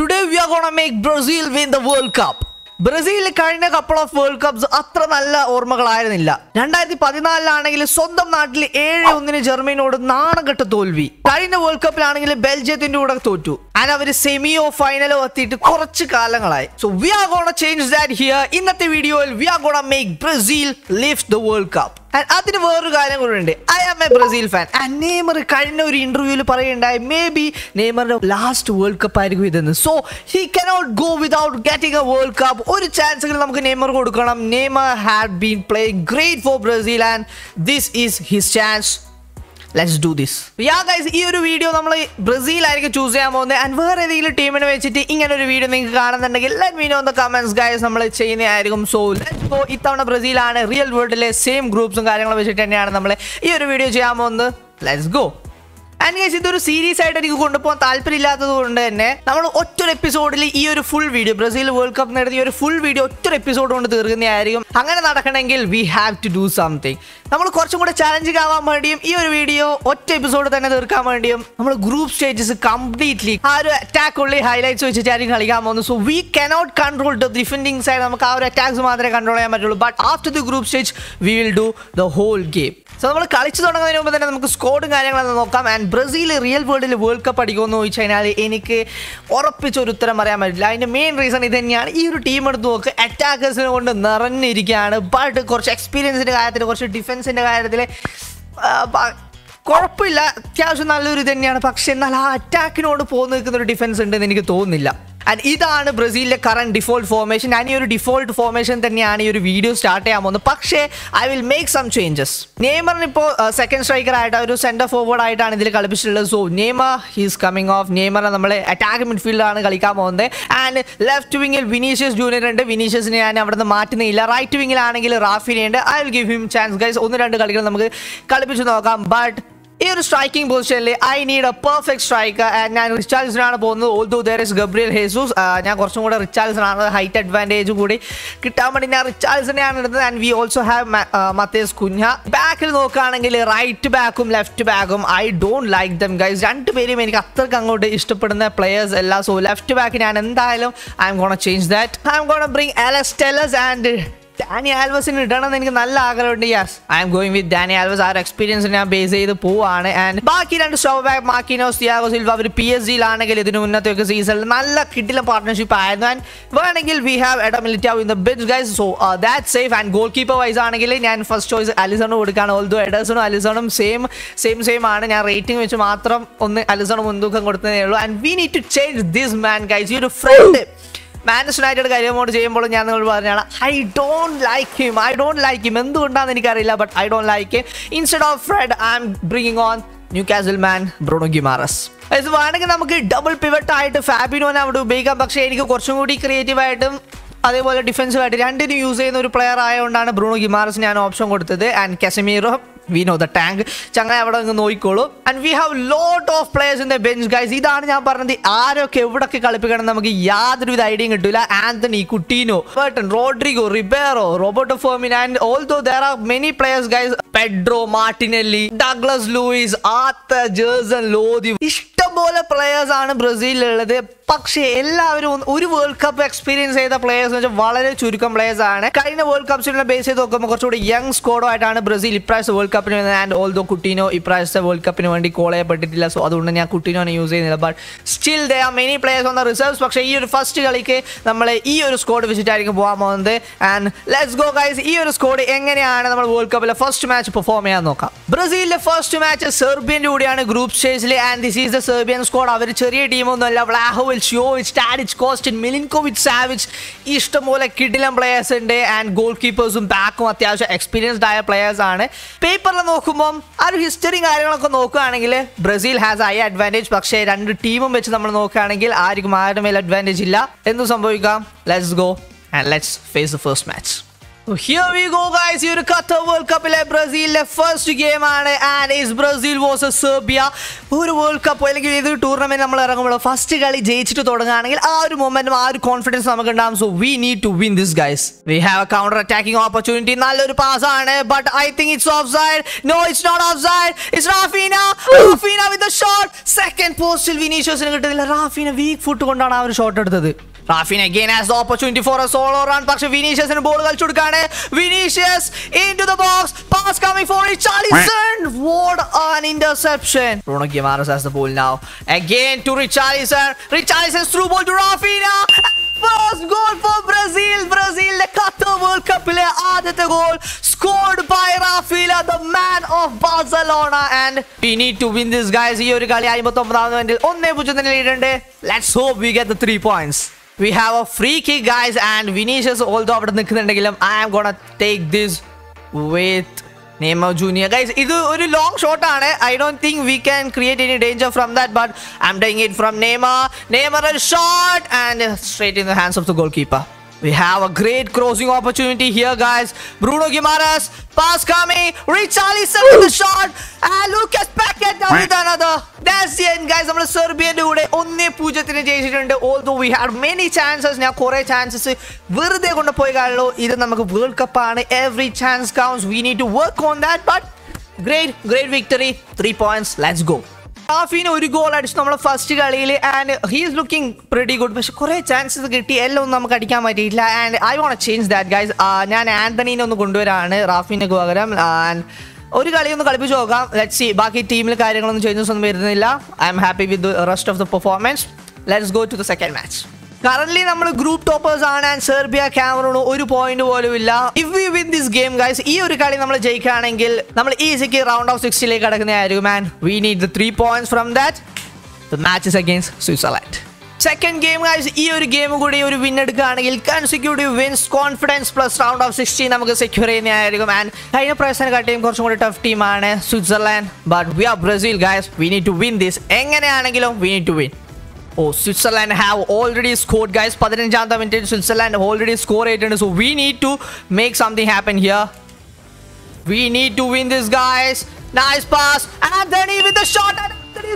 Today we are gonna make Brazil win the world cup Brazil കഴിഞ്ഞ couple of world cups അത്ര നല്ല ഓർമ്മകളായിരുന്നില്ല. രണ്ടായിരത്തി പതിനാലിലാണെങ്കിൽ സ്വന്തം നാട്ടിൽ ഏഴ് ഒന്നിന് ജർമ്മനിയോട് നാണംകെട്ട തോൽവി. കഴിഞ്ഞ വേൾഡ് കപ്പിലാണെങ്കിൽ ബെൽജിയത്തിന്റെ കൂടെ തോറ്റു. അവർ സെമിയോ ഫൈനലോ എത്തിയിട്ട് കുറച്ച് കാലങ്ങളായി. So we are gonna change that here ഇന്നത്തെ വീഡിയോയിൽ we are gonna make Brazil lift the world cup അതിന് വേറൊരു കാര്യം കൂടെ ഉണ്ട്. I am a Brazil fan and Neymar കഴിഞ്ഞ ഒരു ഇന്റർവ്യൂവിൽ പറയുണ്ടായി മേ ബി നെയ്മറിന്റെ ലാസ്റ്റ് വേൾഡ് കപ്പ് ആയിരിക്കും ഇതെന്ന്. So he cannot go without getting a world cup ഒരു ചാൻസ് നമുക്ക് നെയ്മർ കൊടുക്കണം. Neymar had been play great for Brazil and this is his chance let's do this ya guys ഈ ഒരു video നമ്മൾ Brazil ആയിരിക്കും choose ചെയ്യാൻ പോകുന്നത്. And വേറെ ഏതെങ്കിലും ടീമിനെ വെച്ചിട്ട് ഇങ്ങനെ ഒരു വീഡിയോ നിങ്ങൾക്ക് കാണുന്നുണ്ടെങ്കിൽ let me know the comments guys നമ്മൾ ചെയ്യുന്നതായിരിക്കും. സോ ലെറ്റ്സ് ഗോ ഇത്തവണ ബ്രസീലാണ് റിയൽ വേൾഡിലെ സെയിം ഗ്രൂപ്പ്സും കാര്യങ്ങളും വെച്ചിട്ട് തന്നെയാണ് നമ്മൾ ഈ ഒരു വീഡിയോ ചെയ്യാൻ പോകുന്നത്. ലെറ്റ്സ് ഗോ ആൻഡ് ഗൈസ് ഇതൊരു സീരീസ് ആയിട്ട് എനിക്ക് കൊണ്ടുപോകാൻ താല്പര്യമില്ലാത്തത് കൊണ്ട് തന്നെ നമ്മൾ ഒറ്റൊരു എപ്പിസോഡിൽ ഈ ഒരു full video Brazil world cup നേടുന്ന ഈ ഒരു ഫുൾ വീഡിയോ ഒറ്റൊരു എപ്പിസോഡ് കൊണ്ട് തീർക്കുന്നതായിരിക്കും. അങ്ങനെ നടക്കണമെങ്കിൽ we have to do something നമ്മൾ കുറച്ചും കൂടെ ചാലഞ്ചിങ് ആവാൻ വേണ്ടിയും ഈ ഒരു വീഡിയോ ഒറ്റ എപ്പിസോഡ് തന്നെ തീർക്കാൻ വേണ്ടിയും നമ്മൾ ഗ്രൂപ്പ് സ്റ്റേജസ് കംപ്ലീറ്റ്ലി ആ ഒരു അറ്റാക്ക് ഉള്ളി ഹൈലൈറ്റ്സ് വെച്ചിട്ടായിരിക്കും കളിക്കാൻ പോകുന്നത് so we cannot control the defending side നമുക്ക് ആ ഒരു അറ്റാക്സ് മാത്രമേ കൺട്രോൾ ചെയ്യാൻ പറ്റുള്ളൂ. But after the group stage we will do the whole game so നമ്മൾ കളിച്ചു തുടങ്ങുന്നതിന് മുമ്പ് തന്നെ നമുക്ക് സ്കോഡും കാര്യങ്ങളൊന്നും നോക്കാം. ആൻഡ് ബ്രസീൽ റിയൽ വേൾഡിൽ വേൾഡ് കപ്പ് അടിക്കുമെന്ന് ചോദിച്ചു കഴിഞ്ഞാൽ എനിക്ക് ഉറപ്പിച്ച ഒരു ഉത്തരം പറയാൻ പറ്റില്ല. അതിന്റെ മെയിൻ റീസൺ ഇത് തന്നെയാണ്. ഈ ഒരു ടീം എടുത്ത് നോക്ക്. അറ്റാക്കേഴ്സിനെ കൊണ്ട് നിറഞ്ഞിരിക്കുകയാണ്. ബട്ട് കുറച്ച് എക്സ്പീരിയൻസിന്റെ കാര്യത്തിൽ കുറച്ച് ഡിഫൻസിന്റെ കാര്യത്തിൽ കുഴപ്പമില്ല. അത്യാവശ്യം നല്ലൊരു ഇത് തന്നെയാണ്. പക്ഷേ എന്നാൽ ആ അറ്റാക്കിനോട് പോന്നു നിൽക്കുന്ന ഒരു ഡിഫൻസ് ഉണ്ടെന്ന് എനിക്ക് തോന്നുന്നില്ല. ആൻഡ് ഇതാണ് ബ്രസീലിലെ കറണ്ട് ഡിഫോൾട്ട് ഫോർമേഷൻ ഞാൻ ഈ ഒരു ഡിഫോൾട്ട് ഫോർമേഷൻ തന്നെയാണ് ഈ ഒരു വീഡിയോ സ്റ്റാർട്ട് ചെയ്യാൻ പോകുന്നത്. പക്ഷേ I will make some changes നെയ്മറിന് ഇപ്പോൾ സെക്കൻഡ് സ്ട്രൈക്കർ ആയിട്ട് ഒരു സെന്റർ ഫോർവേഡ് ആയിട്ടാണ് ഇതിൽ കളിപ്പിച്ചിട്ടുള്ളത്. So Neymar he's coming off നെയ്മറെ നമ്മൾ അറ്റാക്ക് മിഡ്ഫീൽഡാണ് കളിക്കാൻ പോകുന്നത്. ആൻഡ് ലെഫ്റ്റ് വിങ്ങിൽ വിനീഷ്യസ് ജൂനിയർ ഉണ്ട്. വിനീഷ്യസിനെ ഞാൻ അവിടെ നിന്ന് മാറ്റുന്നില്ല റൈറ്റ് വിങ്ങിലാണെങ്കിൽ റാഫിനെ ഉണ്ട്. I will give him chance guys ഒന്ന് രണ്ട് കളികൾ നമുക്ക് കളിപ്പിച്ച് നോക്കാം. ബട്ട് ഈ ഒരു സ്ട്രൈക്കിംഗ് പൊസിഷനിൽ I need a perfect striker ഞാൻ റിച്ചാൾസിനാണ് പോകുന്നത്. Although there is Gabriel Jesus ഞാൻ കുറച്ചും കൂടെ റിച്ചാൾസിനാണ് ഹൈറ്റ് അഡ്വാന്റേജ് കൂടി കിട്ടാൻ വേണ്ടി ഞാൻ റിച്ചാൾസിനെയാണ് എടുത്തത് and we also have Matheus Cunha ബാക്കിൽ നോക്കുകയാണെങ്കിൽ റൈറ്റ് ബാക്കും ലെഫ്റ്റ് ബാക്കും I don't like them guys രണ്ടുപേരും എനിക്ക് അത്രയ്ക്ക് അങ്ങോട്ട് ഇഷ്ടപ്പെടുന്ന പ്ലെയേഴ്സ് എല്ലാം സോ ലെഫ്റ്റ് ബാക്ക് ഞാൻ എന്തായാലും I am gonna change that I am gonna bring Alex Telles and Dani ആൽവസിന് ഇടണമെന്ന് എനിക്ക് നല്ല ആഗ്രഹമുണ്ട് yes I am going with Dani Alves ആ ഒരു എക്സ്പീരിയൻസ് ഞാൻ ബേസ് ചെയ്ത് പോവാണ്. ആൻഡ് ബാക്കി രണ്ട് stop back Marquinhos Thiago Silva. അവർ പി എസ് ജിയിലാണെങ്കിൽ ഇതിന് മുന്നത്തെ ഒക്കെ സീസണിൽ നല്ല കിട്ടിലെ പാർട്ട്ണർഷിപ്പ് ആയിരുന്നു. ആൻഡ് വേണമെങ്കിൽ we have Eder Militao in the best guys so that safe and goalkeeper wise ആണെങ്കിൽ ഞാൻ ഫസ്റ്റ് ചോയ്സ് അലിസണും കൊടുക്കുകയാണ് ഓൾദോ എഡേഴ്സണും അലിസണും സെയിം സെയിം സെയിം ആണ്. ഞാൻ റേറ്റിംഗ് വെച്ച് മാത്രം ഒന്ന് അലിസണും മുൻതൂക്കം കൊടുത്തതേ ഉള്ളൂ. And we need to change this man guys you ഒരു ഫ്രണ്ട് മാനസ് യുണൈറ്റഡ് കൊണ്ട് ചെയ്യുമ്പോൾ ഞാൻ നിങ്ങൾ പറഞ്ഞാണ് I don't like him I don't like him എന്തുകൊണ്ടാണെന്ന് എനിക്കറിയില്ല but I don't like him instead of Fred I am bringing on Newcastle man Bruno Guimaraes ഇത് വേണമെങ്കിൽ നമുക്ക് ഡബിൾ പിവറ്റ് ആയിട്ട് ഫാബിനോനെ അവിടെ ഉപയോഗിക്കാം പക്ഷേ എനിക്ക് കുറച്ചും കൂടി ക്രിയേറ്റീവ് ആയിട്ടും അതേപോലെ ഡിഫൻസീവായിട്ട് രണ്ടിനും യൂസ് ചെയ്യുന്ന ഒരു പ്ലെയർ ആയതുകൊണ്ടാണ് ബ്രൂണോ ഗിമാറസ് ഞാൻ ഓപ്ഷൻ കൊടുത്തത്. And Casemiro we know the tank ചങ്ങ അവിടെ നിന്ന് നോക്കിക്കോളൂ and we have lot of players in the bench guys ഇതാണ് ഞാൻ പറഞ്ഞത്. ആരൊക്കെ എവിടൊക്കെ കളിപ്പിക്കണം നമുക്ക് യാതൊരുവിധ ഐഡിയയും കിട്ടില്ല Antony Coutinho Burton Rodrygo Ribeiro Roberto Firmino and although there are many players guys Pedro Martinelli Douglas Luiz ആത്ത Gerson Lodi ഇഷ്ടംപോലെ പ്ലേയേഴ്സ് ആണ് ബ്രസീലിലുള്ളത്. പക്ഷേ എല്ലാവരും ഒരു വേൾഡ് കപ്പ് എക്സ്പീരിയൻസ് ചെയ്ത പ്ലേയേഴ്സ് എന്ന് വെച്ചാൽ വളരെ ചുരുക്കം പ്ലേയേഴ്സ് ആണ്. കഴിഞ്ഞ വേൾഡ് കപ്സിനെ ബേസ് ചെയ്ത് നോക്കുമ്പോൾ കുറച്ചുകൂടി യങ് സ്കോഡോ ആയിട്ടാണ് ബ്രസീൽ ഇപ്രാവശ്യത്തെ വേൾഡ് കപ്പിന് ആൻഡ് ഓൾദോ കുട്ടീനോ ഇപ്രാവശ്യത്തെ വേൾഡ് കപ്പിന് വേണ്ടി കോൾ ചെയ്യപ്പെട്ടിട്ടില്ല സോ അതുകൊണ്ട് ഞാൻ കുട്ടീനോനെ യൂസ് ചെയ്യുന്നില്ല. But still the are many players on the reserves പക്ഷേ ഈ ഒരു ഫസ്റ്റ് കളിക്ക് നമ്മൾ ഈ ഒരു സ്കോഡ് വിസിറ്റ് ആയിരിക്കും പോകാൻ പോകുന്നത്. ആൻഡ് ലെറ്റ്സ് ഗോ ഗൈസ് ഈ ഒരു സ്കോഡ് എങ്ങനെയാണ് നമ്മൾ വേൾഡ് കപ്പിലെ ഫസ്റ്റ് മാച്ച് പെർഫോം ചെയ്യാൻ നോക്കാം. ബ്രസീലിലെ ഫസ്റ്റ് മാച്ച് സെർബിയന്റെ കൂടിയാണ് ഗ്രൂപ്പ് സ്റ്റേജിൽ and this is the Serbian squad അവർ ചെറിയ ടീമൊന്നുമല്ല വ്ലാഹോവിൽ ഷിയോവിച്ച് ടാഡിച്ച് കോസ്റ്റിൻ മിലിൻകോവിച്ച് സാവിച്ച് ഇഷ്ടംപോലെ കിഡിലം പ്ലേയേഴ്സ് ഉണ്ട്. ആൻഡ് ഗോൾ കീപ്പേഴ്സും ബാക്കും അത്യാവശ്യം എക്സ്പീരിയൻസ്ഡ് ആയ പ്ലേയേഴ്സ് ആണ്. പേപ്പറിൽ നോക്കുമ്പോൾ ആ ഒരു ഹിസ്റ്ററിയും കാര്യങ്ങളൊക്കെ നോക്കുകയാണെങ്കിൽ ബ്രസീൽ ഹാസ് ഹൈ അഡ്വാന്റേജ് പക്ഷേ രണ്ട് ടീമും വെച്ച് നമ്മൾ നോക്കുകയാണെങ്കിൽ ആർക്കും ആരുടെ മേൽ അഡ്വാന്റേജ് ഇല്ല. എന്തു സംഭവിക്കാം. Let's go and let's face the first match Here we go guys. ഈ ഒരു ഖത്തർ വേൾഡ് കപ്പിലെ ബ്രസീലിലെ ഫസ്റ്റ് ഗെയിം ആണ്. And is Brazil versus Serbia ഒരു വേൾഡ് കപ്പ് അല്ലെങ്കിൽ ഏതൊരു ടൂർണമെന്റ് നമ്മൾ ഇറങ്ങുമ്പോൾ ഫസ്റ്റ് കളി ജയിച്ചിട്ട് തുടങ്ങുകയാണെങ്കിൽ ആ ഒരു മൊമെന്റും ആ ഒരു കോൺഫിഡൻസ് നമുക്ക് ഉണ്ടാകും so we need to win this guys we have a counter attacking opportunity നല്ലൊരു പാസ് ആണ്. But I think it's offside no it's not offside it's Raphinha Raphinha with shot second പോസ്റ്റിൽ വിനീഷ്യസിന് കിട്ടുന്നില്ല Rafeena week foot കൊണ്ടാണ് ആ ഒരു shot എടുത്തത്. Raphinha again has the opportunity for a solo run പക്ഷെ വിനീഷ്യസിന് ബോൾ കളിച്ചു കൊടുക്കാണ് Vinicius into the box pass coming for Richarlison what an interception Bruno Guimaraes has the ball now. Again to Richarlison. Richarlison through ball to Rafinha. First goal for Brazil. ബ്രസീലിന്റെ Qatar world കപ്പിലെ ആദ്യത്തെ goal scored by Raphinha the man of Barcelona and we need to win this guys ഈ ഒരു കളി അമ്പത്തൊമ്പതാമത് മിനിറ്റിൽ ഒന്നേ പൂജ്യത്തിന് ലീഡുണ്ട് let's hope we get the three points we have a free kick guys and Vinicius although അവിടെ നിൽക്കുന്നുണ്ടെങ്കിലും I am gonna take this with Neymar junior guys ഇത് ഒരു ലോങ് ഷോട്ട് ആണ്. I don't think we can create any danger from that but I'm taking it from Neymar Neymar shot and straight in the hands of the goalkeeper We have a great crossing opportunity here, guys. Bruno Guimaraes, pass coming, Richarlison with the shot, and Lucas Paquet down with another. That's the end, guys. നമ്മൾ സെർബിയന്റെ കൂടെ ഒന്നേ പൂജ്യത്തിന് ജയിച്ചിട്ടുണ്ട് although we had many chances ഞാൻ കുറെ chances വെറുതെ കൊണ്ടുപോയി കാണുള്ളൂ ഇത് നമുക്ക് വേൾഡ് കപ്പ് ആണ് every chance counts we need to work on that but great great victory three points let's go റാഫീന് ഒരു ഗോൾ അടിച്ചു നമ്മുടെ ഫസ്റ്റ് കളിയിൽ and he's looking pretty good പക്ഷെ കുറെ ചാൻസസ് കിട്ടി. എല്ലാം ഒന്നും നമുക്ക് അടിക്കാൻ പറ്റിയില്ല and I won't change that guys ഞാൻ ആന്റണീനെ ഒന്ന് കൊണ്ടുവരാണ് റാഫീന് പകരം. ആൻഡ് ഒരു കളി ഒന്ന് കളിപ്പിച്ച് നോക്കാം. ലെറ്റ് സി ബാക്കി ടീമിൽ കാര്യങ്ങളൊന്നും ചേഞ്ചസ് ഒന്നും വരുന്നില്ല. I'm happy with rest of the performance let's go to the second match current നമ്മൾ ഗ്രൂപ്പ് ടോപ്പേഴ്സ് ആണ് ആൻഡ് സെർബിയ ക്യാമറൂണ് ഒരു പോയിന്റ് പോലും ഇല്ല. If we win this game guys ഈ ഒരു കളി നമ്മൾ ജയിക്കുകയാണെങ്കിൽ നമ്മൾ ഈസിക്ക് റൗണ്ട് ഓഫ് സിക്സ്റ്റിലേക്ക് കടക്കുന്നതായിരിക്കും. And we need the three points from that the matches against Switzerland second game guys ഈ ഒരു ഗെയിം കൂടി ഒരു വിൻ എടുക്കുകയാണെങ്കിൽ consecutive wins confidence plus round of sixteen നമുക്ക് സെക്യൂർ ചെയ്യുന്നതായിരിക്കും. ആൻഡ് കഴിഞ്ഞ പ്രാവശ്യം കട്ടിയും കുറച്ചും കൂടി ടഫ് ടീമാണ് Switzerland but we are Brazil guys we need to win this എങ്ങനെയാണെങ്കിലും we need to win oh Switzerland have already scored guys പതിനഞ്ചാമത്തെ മിനിറ്റിൽ സ്വിറ്റ്സർലാൻഡ് ഓൾറെഡി സ്കോർ ചെയ്തിട്ടുണ്ട്. So we need to make something happen here we need to win this guys nice pass Antony with shot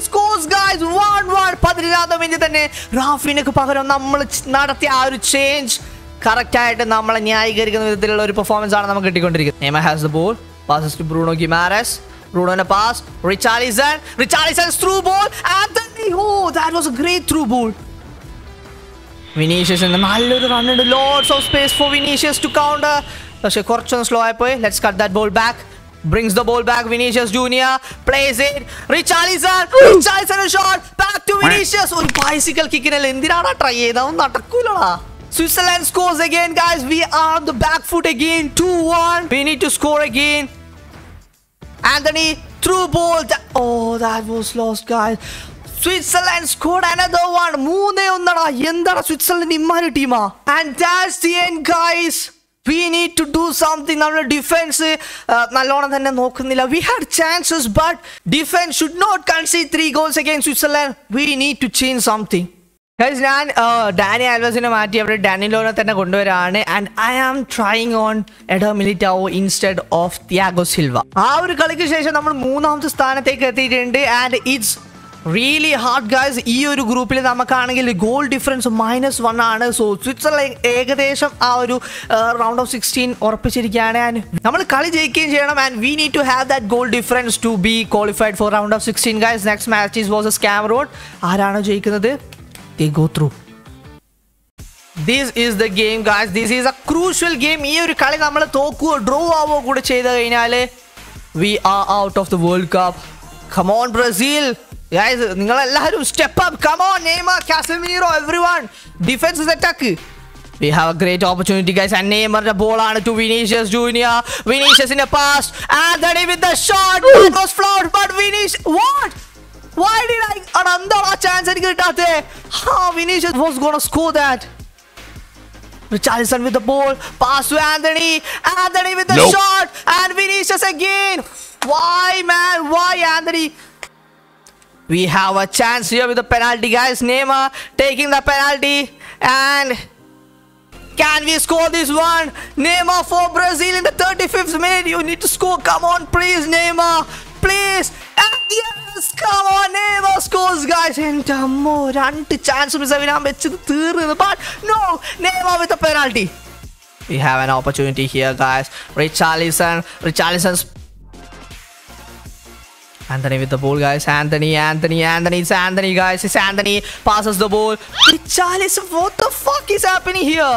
scores guys 1-1 പതിനഞ്ചാമത്തെ minute തന്നെ റാഫിനക്ക് പകരം നമ്മൾ നടത്തിയ ആ ഒരു ചേഞ്ച് കറക്റ്റ് ആയിട്ട് നമ്മളെ ന്യായീകരിക്കുന്ന വിധത്തിലുള്ള ഒരു പെർഫോമൻസ് ആണ് നമുക്ക് കിട്ടിക്കൊണ്ടിരിക്കുന്നത്. Neymar has the ball passes to Bruno Guimaraes Bruno pass. Richarlison. Richarlison's through ball. Anthony. Oh, that was a great through ball. Vinicius നല്ലൊരു റൺ ഉണ്ട് loads of space for Vinicius to counter പക്ഷെ കുറച്ചൊന്ന് slow ആയിപ്പോയി let's cut that ball back brings the ball back Vinicius Junior plays it Richarlison Richarlison a shot back to Vinicius ഒരു bicycle കിക്കിനല്ല എന്തിനാണ് try ചെയ്തത് ഒന്നും നടക്കൂലടാ Switzerland scores again guys we are on the back foot again 2-1 we need to score again Anthony through ball. That, oh, that was lost, guys. Switzerland scored another one മൂന്നേ ഒന്നടാ. എന്താടാ Switzerland ഇമ്മാരി ടീമാ? And that's the end guys we need to do something നമ്മുടെ defence നല്ലോണം തന്നെ നോക്കുന്നില്ല. We had chances but defence should not concede three goals again Switzerland we need to change something ഞാൻ Dani ആൽവസിനെ മാറ്റി അവിടെ ഡാനിലോനെ തന്നെ കൊണ്ടുവരാണ്. And I am trying on Eder Militao instead of Thiago Silva ആ ഒരു കളിക്ക് ശേഷം നമ്മൾ മൂന്നാമത്തെ സ്ഥാനത്തേക്ക് എത്തിയിട്ടുണ്ട്. And it's really hard guys ഈ ഒരു ഗ്രൂപ്പിൽ നമുക്കാണെങ്കിൽ ഗോൾ ഡിഫറൻസ് മൈനസ് വൺ ആണ്. സോ സ്വിറ്റ്സർലൻഡ് ഏകദേശം ആ ഒരു റൗണ്ട് ഓഫ് സിക്സ്റ്റീൻ ഉറപ്പിച്ചിരിക്കുകയാണ്. ആൻഡ് നമ്മൾ കളി ജയിക്കുകയും ചെയ്യണം. And we need to have that goal difference to be qualified for round of sixteen guys next match is versus Cameroon ആരാണോ ജയിക്കുന്നത്? They go through. This is the game, guys. This is a crucial game. ഈ ഒരു കളി നമ്മൾ തോക്കുകയോ draw ആവുകയോ കൂടെ ചെയ്ത് കഴിഞ്ഞാൽ we are out of the world cup come on Brazil guys നിങ്ങൾ എല്ലാവരും step up come on Neymar Casemiro everyone defence സെറ്റാക്ക് We have a great opportunity, guys. And Neymar the ball on to Vinicius Junior. Vinicius in a pass. Anthony with the shot. It was flawed, but Vinicius. What? Why did I another chance and get that? How Vinicius was gonna score that? Richarlison with the ball, pass to Anthony, Anthony with the Nope. shot, and Vinicius again. Why, man? Why, Anthony? We have a chance here with the penalty, guys. Neymar taking the penalty, and Can we score this one? Neymar for Brazil in the 35th minute. You need to score. Come on, please, Neymar. Please. And yes, come on, Neymar scores, guys. എൻ്റെ അമ്മോ രണ്ട് chance miss ആയി ഞാൻ വെച്ചത് തീർന്നത് but no Neymar with a penalty. We have an opportunity here, guys. Richarlison, Richarlison's Anthony with the ball, guys. Anthony, Anthony, Anthony. It's Anthony, guys. It's Anthony. Passes the ball. Richarlison, what the fuck is happening here?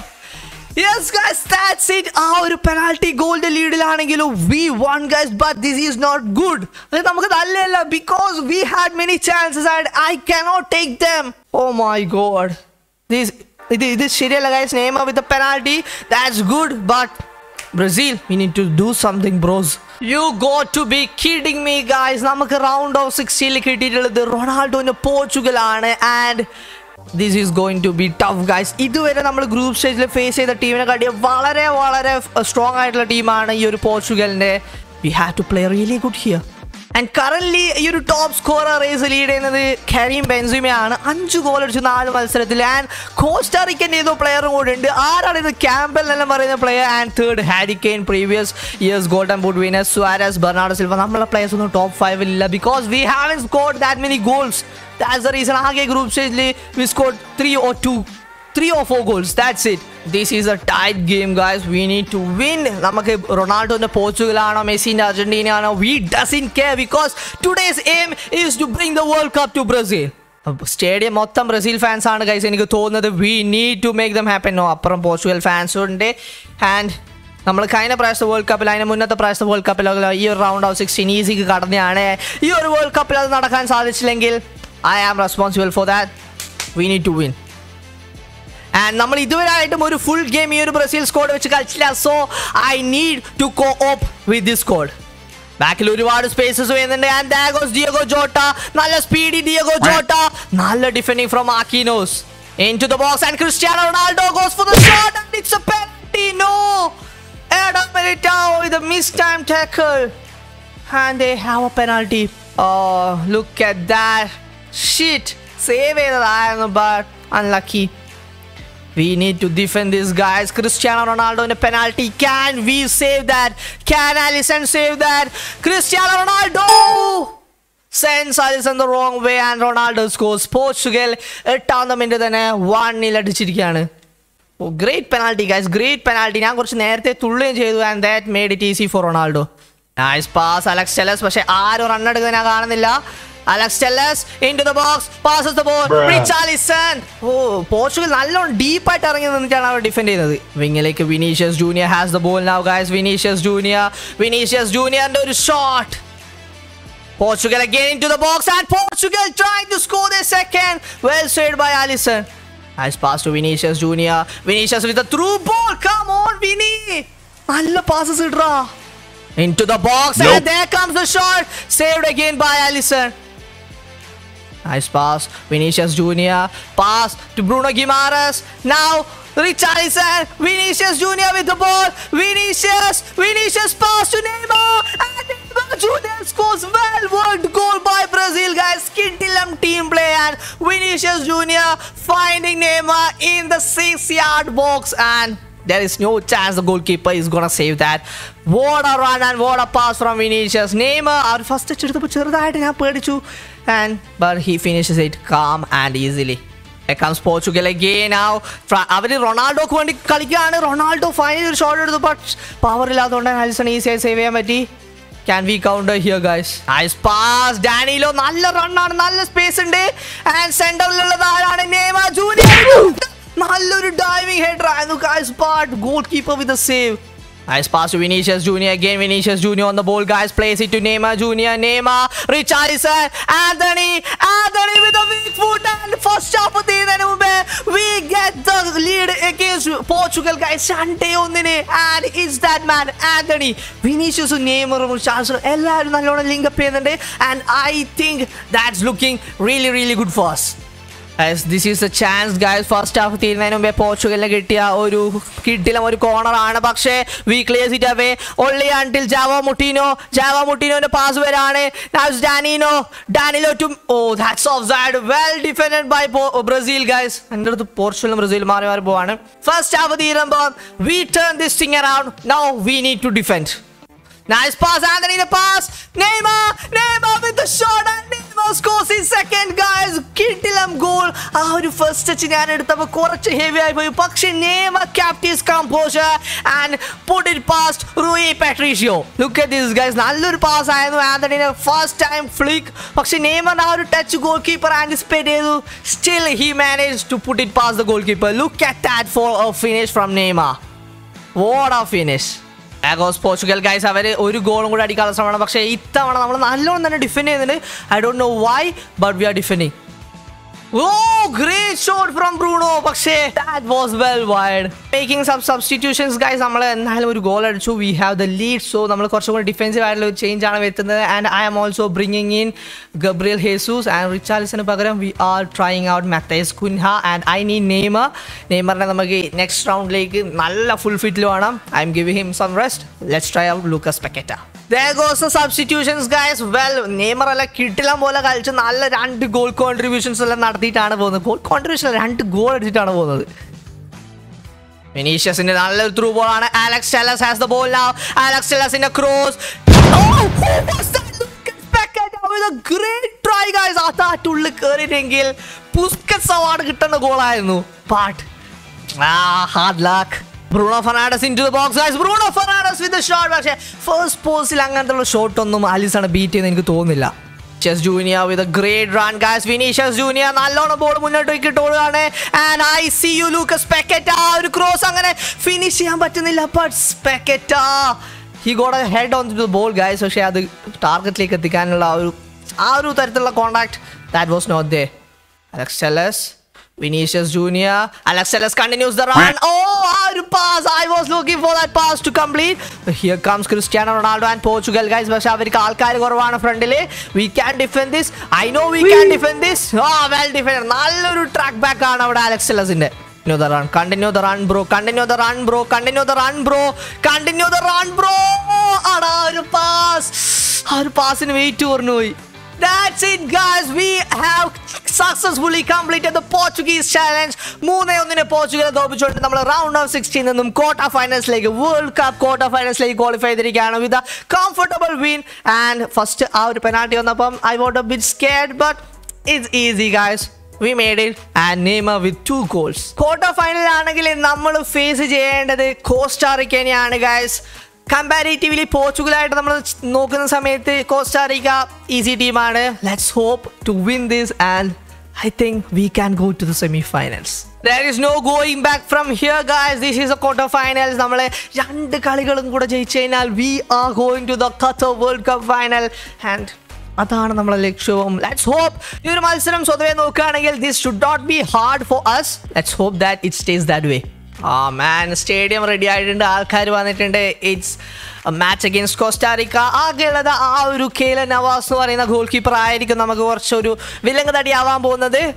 Yes guys that's it ആ ഒരു penalty ഗോളിന്റെ ലീഡിലാണെങ്കിലും we won guys but this is not good അത് നമുക്ക് നല്ലതല്ല because we had many chances and I cannot take them oh my god this ഇത് ഇത് ശരിയല്ല guys Neymar with penalty that's good but Brazil we need to do something bros you go to be kidding me guys നമുക്ക് round of സിക്സ്റ്റീനിൽ കിട്ടിയിട്ടുള്ളത് റൊണാൾഡോന് Portugal ആണ് and this is going to be tough guys ഇതുവരെ നമ്മൾ group സ്റ്റേജിൽ face ചെയ്ത ടീമിനെ കാട്ടിയ വളരെ വളരെ സ്ട്രോങ് ആയിട്ടുള്ള ടീമാണ് ഈ ഒരു പോർച്ചുഗലിന്റെ. We have to play really good here and current ഈ ഒരു ടോപ്പ് സ്കോറർ റേസ് ലീഡ് ചെയ്യുന്നത് കരീം ബെൻസിമയാണ് അഞ്ച് ഗോൾ അടിച്ചു നാല് മത്സരത്തിൽ. ആൻഡ് കോസ്റ്റാറിക്കൻ ഏതോ പ്ലെയറും കൂടെ ഉണ്ട്. ആരാണ് ഇത്? ക്യാമ്പൽ എന്നെല്ലാം പറയുന്ന player and third Harry Kane previous years golden boot winners Suarez Bernardo Silva നമ്മളെ പ്ലെയേഴ്സ് ഒന്നും ടോപ്പ് ഫൈവിൽ ഇല്ല. Because we have scored that many goals that's the reason ആകെ ഗ്രൂപ്പ് സ്റ്റേജിൽ we scored three or two three or 4 goals that's it this is a tight game guys we need to win നമുക്ക് റൊണാൾഡോന്റെ പോർച്ചുഗലാണോ മെസ്സിന്റെ Argentina ആണോ we doesn't care because today's aim is to bring the world cup to Brazil stadium മൊത്തം Brazil fans ആണ് guys എനിക്ക് തോന്നുന്നത് we need to make them happen no അപ്പുറം പോർച്ചുഗൽ ഫാൻസുണ്ട് ആൻഡ് നമ്മൾ കഴിഞ്ഞ പ്രാവശ്യത്തെ വേൾഡ് കപ്പിൽ അതിന് മുന്നത്തെ പ്രാവശ്യത്തെ വേൾഡ് കപ്പിലോ ഈ ഒരു റൗണ്ട് ഓഫ് സിക്സ്റ്റീൻ ഈസിക്ക് കടന്നെയാണ് ഈ ഒരു വേൾഡ് കപ്പിൽ അത് നടക്കാൻ സാധിച്ചില്ലെങ്കിൽ I am responsible for that we need to win and നമ്മൾ ഇതുവരായിട്ടും ഒരു ഫുൾ ഗെയിം ഈ ഒരു ബ്രസീൽ സ്കോഡ് വെച്ച് കളിച്ചില്ല. So I need to cope with this squad ബാക്കിൽ ഒരുപാട് സ്പേസസ് വരുന്നുണ്ട്. ആൻഡ് ഡാഗോസ് ഡിയോഗോ ജോട്ട നല്ല സ്പീഡി ഡിയോഗോ ജോട്ട നല്ല ഡിഫെൻഡിങ് ഫ്രം ആക്കിനോസ് into the box. And Cristiano Ronaldo goes for the shot. And it's a penalty. No. Adam Militao with a mistimed tackle. And they have a penalty. Oh look at that. Shit save ചെയ്തതായിരുന്നു but unlucky We need to defend these guys. Cristiano Ronaldo in a penalty. Can we save that? Can Alisson save that? Cristiano Ronaldo sends Alisson the wrong way and Ronaldo scores. Portugal എട്ടാമത്തെ minute തന്നെ വണ്ണിൽ അടിച്ചിരിക്കുകയാണ് ഓ great penalty guys great penalty ഞാൻ കുറച്ച് നേരത്തെ തുള്ളുകയും ചെയ്തു and that made it easy for Ronaldo nice pass Alex Telles പക്ഷെ ആരും റൺ എടുക്കുന്നത് ഞാൻ കാണുന്നില്ല Alex Telles into the box passes the ball ball Richarlison oh Portugal നല്ലോണം ഡീപ്പായിട്ട് ഇറങ്ങി നിന്നിട്ടാണ് അവർ ഡിഫെൻഡ് ചെയ്യുന്നത് വിങ്ങിലേക്ക് Vinicius junior has the ball now guys Vinicius junior Vinicius ജൂനിയറിന്റെ ഒരു shot Portugal again into the box and Portugal trying to score their second. Well saved by Alisson. Nice pass to Vinicius Junior. Vinicius with a through ball. Come on, Vinny. നല്ല passes ഇട്രാ into the box Nope. and there comes the shot saved again by Alisson. Nice pass, Vinicius Junior. Pass to Bruno Guimaraes. Now Richarlison, Vinicius Junior with the ball. Vinicius, Vinicius pass to Neymar, and Neymar Junior scores. Well worked goal by Brazil, guys. Skintilum team play and Vinicius Junior finding Neymar in the six-yard box and. There is no chance the goalkeeper is gonna save that. What a run and what a pass from Vinicius. Neymar, our first touch എടുത്തപ്പോൾ ചെറുതായിട്ട് ഞാൻ പേടിച്ചു and but he finishes it calm and easily. Here comes Portugal again now. അവർ റൊണാൾഡോക്ക് വേണ്ടി കളിക്കുകയാണ് Ronaldo final ഒരു shot എടുത്തു but power ഇല്ലാത്തതുകൊണ്ട് ആലിസൺ ഈസിയായി സേവ് ചെയ്യാൻ പറ്റി can we counter here guys ice pass Danilo നല്ല റണ്ണാണ് നല്ല സ്പേസ് ഉണ്ട് ആൻഡ് സെന്ററിലുള്ളത് ആരാണ് നേമ ജൂനിയർ നല്ലൊരു ഡൈവിംഗ് ഹെഡർ ആയിരുന്നു guys but goalkeeper with save Nice pass to Vinicius Junior. Again, Vinicius Junior on the ball, guys. Plays it to Neymar Junior. Neymar, Richarlison, Anthony, Anthony with a weak foot and first എത്തുന്നതിന് മുമ്പേ we get the lead against Portugal, guys. രണ്ടേ ഒന്നിന് and it's that man, Anthony. വിനീഷ്യസും നെയ്മറും റിച്ചാർഡ്സും എല്ലാവരും നല്ലോണം link up ചെയ്യുന്നുണ്ട് and I think that's looking really really good for us. This is a chance guys first half തീരുന്നതിന് മുമ്പേ പോർച്ചുഗലിന് കിട്ടിയ ഒരു കിട്ടിലും ഒരു കോർണറാണ് പക്ഷേ വി ക്ലിയർ ഇറ്റ് അവേ ഒള്ളി ആണ്ടിൽ ജാവോ മുട്ടീനോ ജാവോ മുട്ടീനോന്റെ പാസ് വരാണ്. Danilo Danilo to oh that's offside well defended by Brazil guys എന്റെ അടുത്ത് പോർച്ചുഗലും ബ്രസീലും മാറി മാറി പോവാണ്. ഫസ്റ്റ് ഹാഫ് തീരുമ്പോൾ we turn this thing around now we need to defend Nice pass, Anthony the pass. Neymar, Neymar with the shot. Scores his second guys. കിട്ടിലം goal ആ ഒരു ഫസ്റ്റ് ടച്ച് ഞാൻ എടുത്തപ്പോൾ കുറച്ച് ഹെവി ആയി പോയി. പക്ഷേ Neymar ക്യാപ്റ്റീസ് composure and put it past Rui Patricio look at this guys നല്ലൊരു പാസ് ആയിരുന്നു ആന്റണിയുടെ ഫസ്റ്റ് ടൈം ഫ്ലിക്ക് പക്ഷേ നെയ്മറിന്റെ ആ ഒരു ടച്ച് ഗോൾ കീപ്പർ ആന്റിസിപ്പേറ്റ് ചെയ്തു. Still he manage to put it pass the goalkeeper look at that for finish from Neymar what a finish ആഗോസ് Portugal guys അവർ ഒരു ഗോളും കൂടെ അടിക്കാനുള്ള ശ്രമമാണ്. പക്ഷേ ഇത്തവണ നമ്മൾ നല്ലോണം തന്നെ ഡിഫെൻഡ് ചെയ്യുന്നുണ്ട്. I don't know why but we are defending great shot from Bruno പക്ഷേ that was well wide making some substitutions guys നമ്മൾ എന്തായാലും ഒരു ഗോൾ അടിച്ചു. We have the lead so നമ്മൾ കുറച്ചും കൂടി ഒരു ചേഞ്ച് ആണ് വരുത്തുന്നത്. And I am also bringing in Gabriel Jesus and റിച്ചാലിസിന് പകരം we are trying out Matheus Cunha and I need Neymar നെയ്മറിനെ നമുക്ക് നെക്സ്റ്റ് റൗണ്ടിലേക്ക് നല്ല ഫുൾ ഫിറ്റിൽ വേണം. I am giving him some rest let's try out Lucas Paqueta Guys. Well, Neymar അല്ല കിട്ടിലാൻ പോലെ കളിച്ച് നല്ല രണ്ട് ഗോൾ കോൺട്രിബ്യൂഷൻസ് എല്ലാം നടത്തിയിട്ടാണ് പോകുന്നത്. ഗോൾ കോൺട്രിബ്യൂഷൻ രണ്ട് ഗോൾ അടിച്ചിട്ടാണ് പോകുന്നത്. വിനീഷ്യസിന്റെ നല്ലൊരു ത്രൂ ബോൾ ആണ്. Alex Telles has the ball now Alex ടെലസിന്റെ cross great try guys അതാറ്റുള്ളിൽ കയറിയിട്ടെങ്കിൽ പുസ്കസ് അവാർഡ് കിട്ടുന്ന ഗോളായിരുന്നു പാട്ട് ആ hard luck. Bruno Fernandes into the box, guys. Bruno Fernandes with the shot പക്ഷേ ഫസ്റ്റ് പോസ്റ്റിൽ അങ്ങനത്തെ ഉള്ള ഷോട്ട് ഒന്നും ആലിസാണ് ബീറ്റ് ചെയ്യുന്നത് എനിക്ക് തോന്നുന്നില്ല. Chess junior with a great run guys Vinicius Junior നല്ലോണം ബോൾ മുന്നോട്ട് ഇട്ടോടുകയാണ് and I see you Lucas Paqueta ഒരു ക്രോസ് അങ്ങനെ ഫിനിഷ് ചെയ്യാൻ പറ്റുന്നില്ല. But Paqueta he got head on to the ball guys പക്ഷേ അത് ടാർഗറ്റിലേക്ക് എത്തിക്കാനുള്ള ആ ഒരു ആ ഒരു തരത്തിലുള്ള contact that was not they Alex Telles Vinicius Junior. Alex Telles continues the run. Oh, how to pass. I was looking for that pass to complete. Here comes Cristiano Ronaldo and Portugal, guys. പക്ഷേ അവർക്ക് ആൾക്കാർ കുറവാണ് ഫ്രണ്ടിൽ we can defend this I know we can defend this ആ well defend നല്ലൊരു track back ആണ് അവിടെ Alex ടെലസിന്റെ Continue the run. Continue the run, bro. Continue the run, bro. Continue the run, bro. Continue the run, bro. അടാ ഒരു pass ആ ഒരു പാസിന് wait പറഞ്ഞു പോയി That's it, guys. We have successfully completed the Portuguese challenge. മൂന്നേ ഒന്നിന് Portugal തോപ്പിച്ചുകൊണ്ട് നമ്മൾ റൗണ്ട് ഓഫ് സിക്സ്റ്റീൻ നിന്നും ക്വാർട്ടർ ഫൈനൽസിലേക്ക് വേൾഡ് കപ്പ് ക്വാർട്ടർ ഫൈനൽസിലേക്ക് ക്വാളിഫൈ ചെയ്തിരിക്കുകയാണ് with comfortable win and first ആ ഒരു പെനാൾട്ടി വന്നപ്പം I was bit scared but it's easy guys we made it and Neymar with two goals quarter final ആണെങ്കിൽ നമ്മൾ face ചെയ്യേണ്ടത് കോസ്റ്റാറിക്കനെയാണ് ഗായ്സ് കമ്പാരിറ്റീവ്ലി പോർച്ചുഗലായിട്ട് നമ്മൾ നോക്കുന്ന സമയത്ത് കോസ്റ്റാറിക്ക ഈസി ടീമാണ് let's hope to win this and I think we can go to the semi finals there is no going back from here guys this is a quarter finals നമ്മൾ രണ്ട് കളികളും കൂടെ ജയിച്ചു കഴിഞ്ഞാൽ we are going to the Qatar world cup final and അതാണ് നമ്മളെ ലക്ഷ്യവും. Let's hope ഈ ഒരു മത്സരം സ്വതവേ നോക്കുകയാണെങ്കിൽ this should not be hard for us let's hope that it stays that way ആ മാൻ സ്റ്റേഡിയം റെഡി ആയിട്ടുണ്ട്. ആൾക്കാർ വന്നിട്ടുണ്ട്. ഇറ്റ്സ് മാച്ച് അഗെയിൻസ്റ്റ് കോസ്റ്റാറിക്ക ആകെയുള്ളത് ആ ഒരു കേല നവാസ് എന്ന് പറയുന്ന ഗോൾ കീപ്പർ ആയിരിക്കും നമുക്ക് കുറച്ചൊരു വിലങ്ങ് തടിയാവാൻ പോകുന്നത്.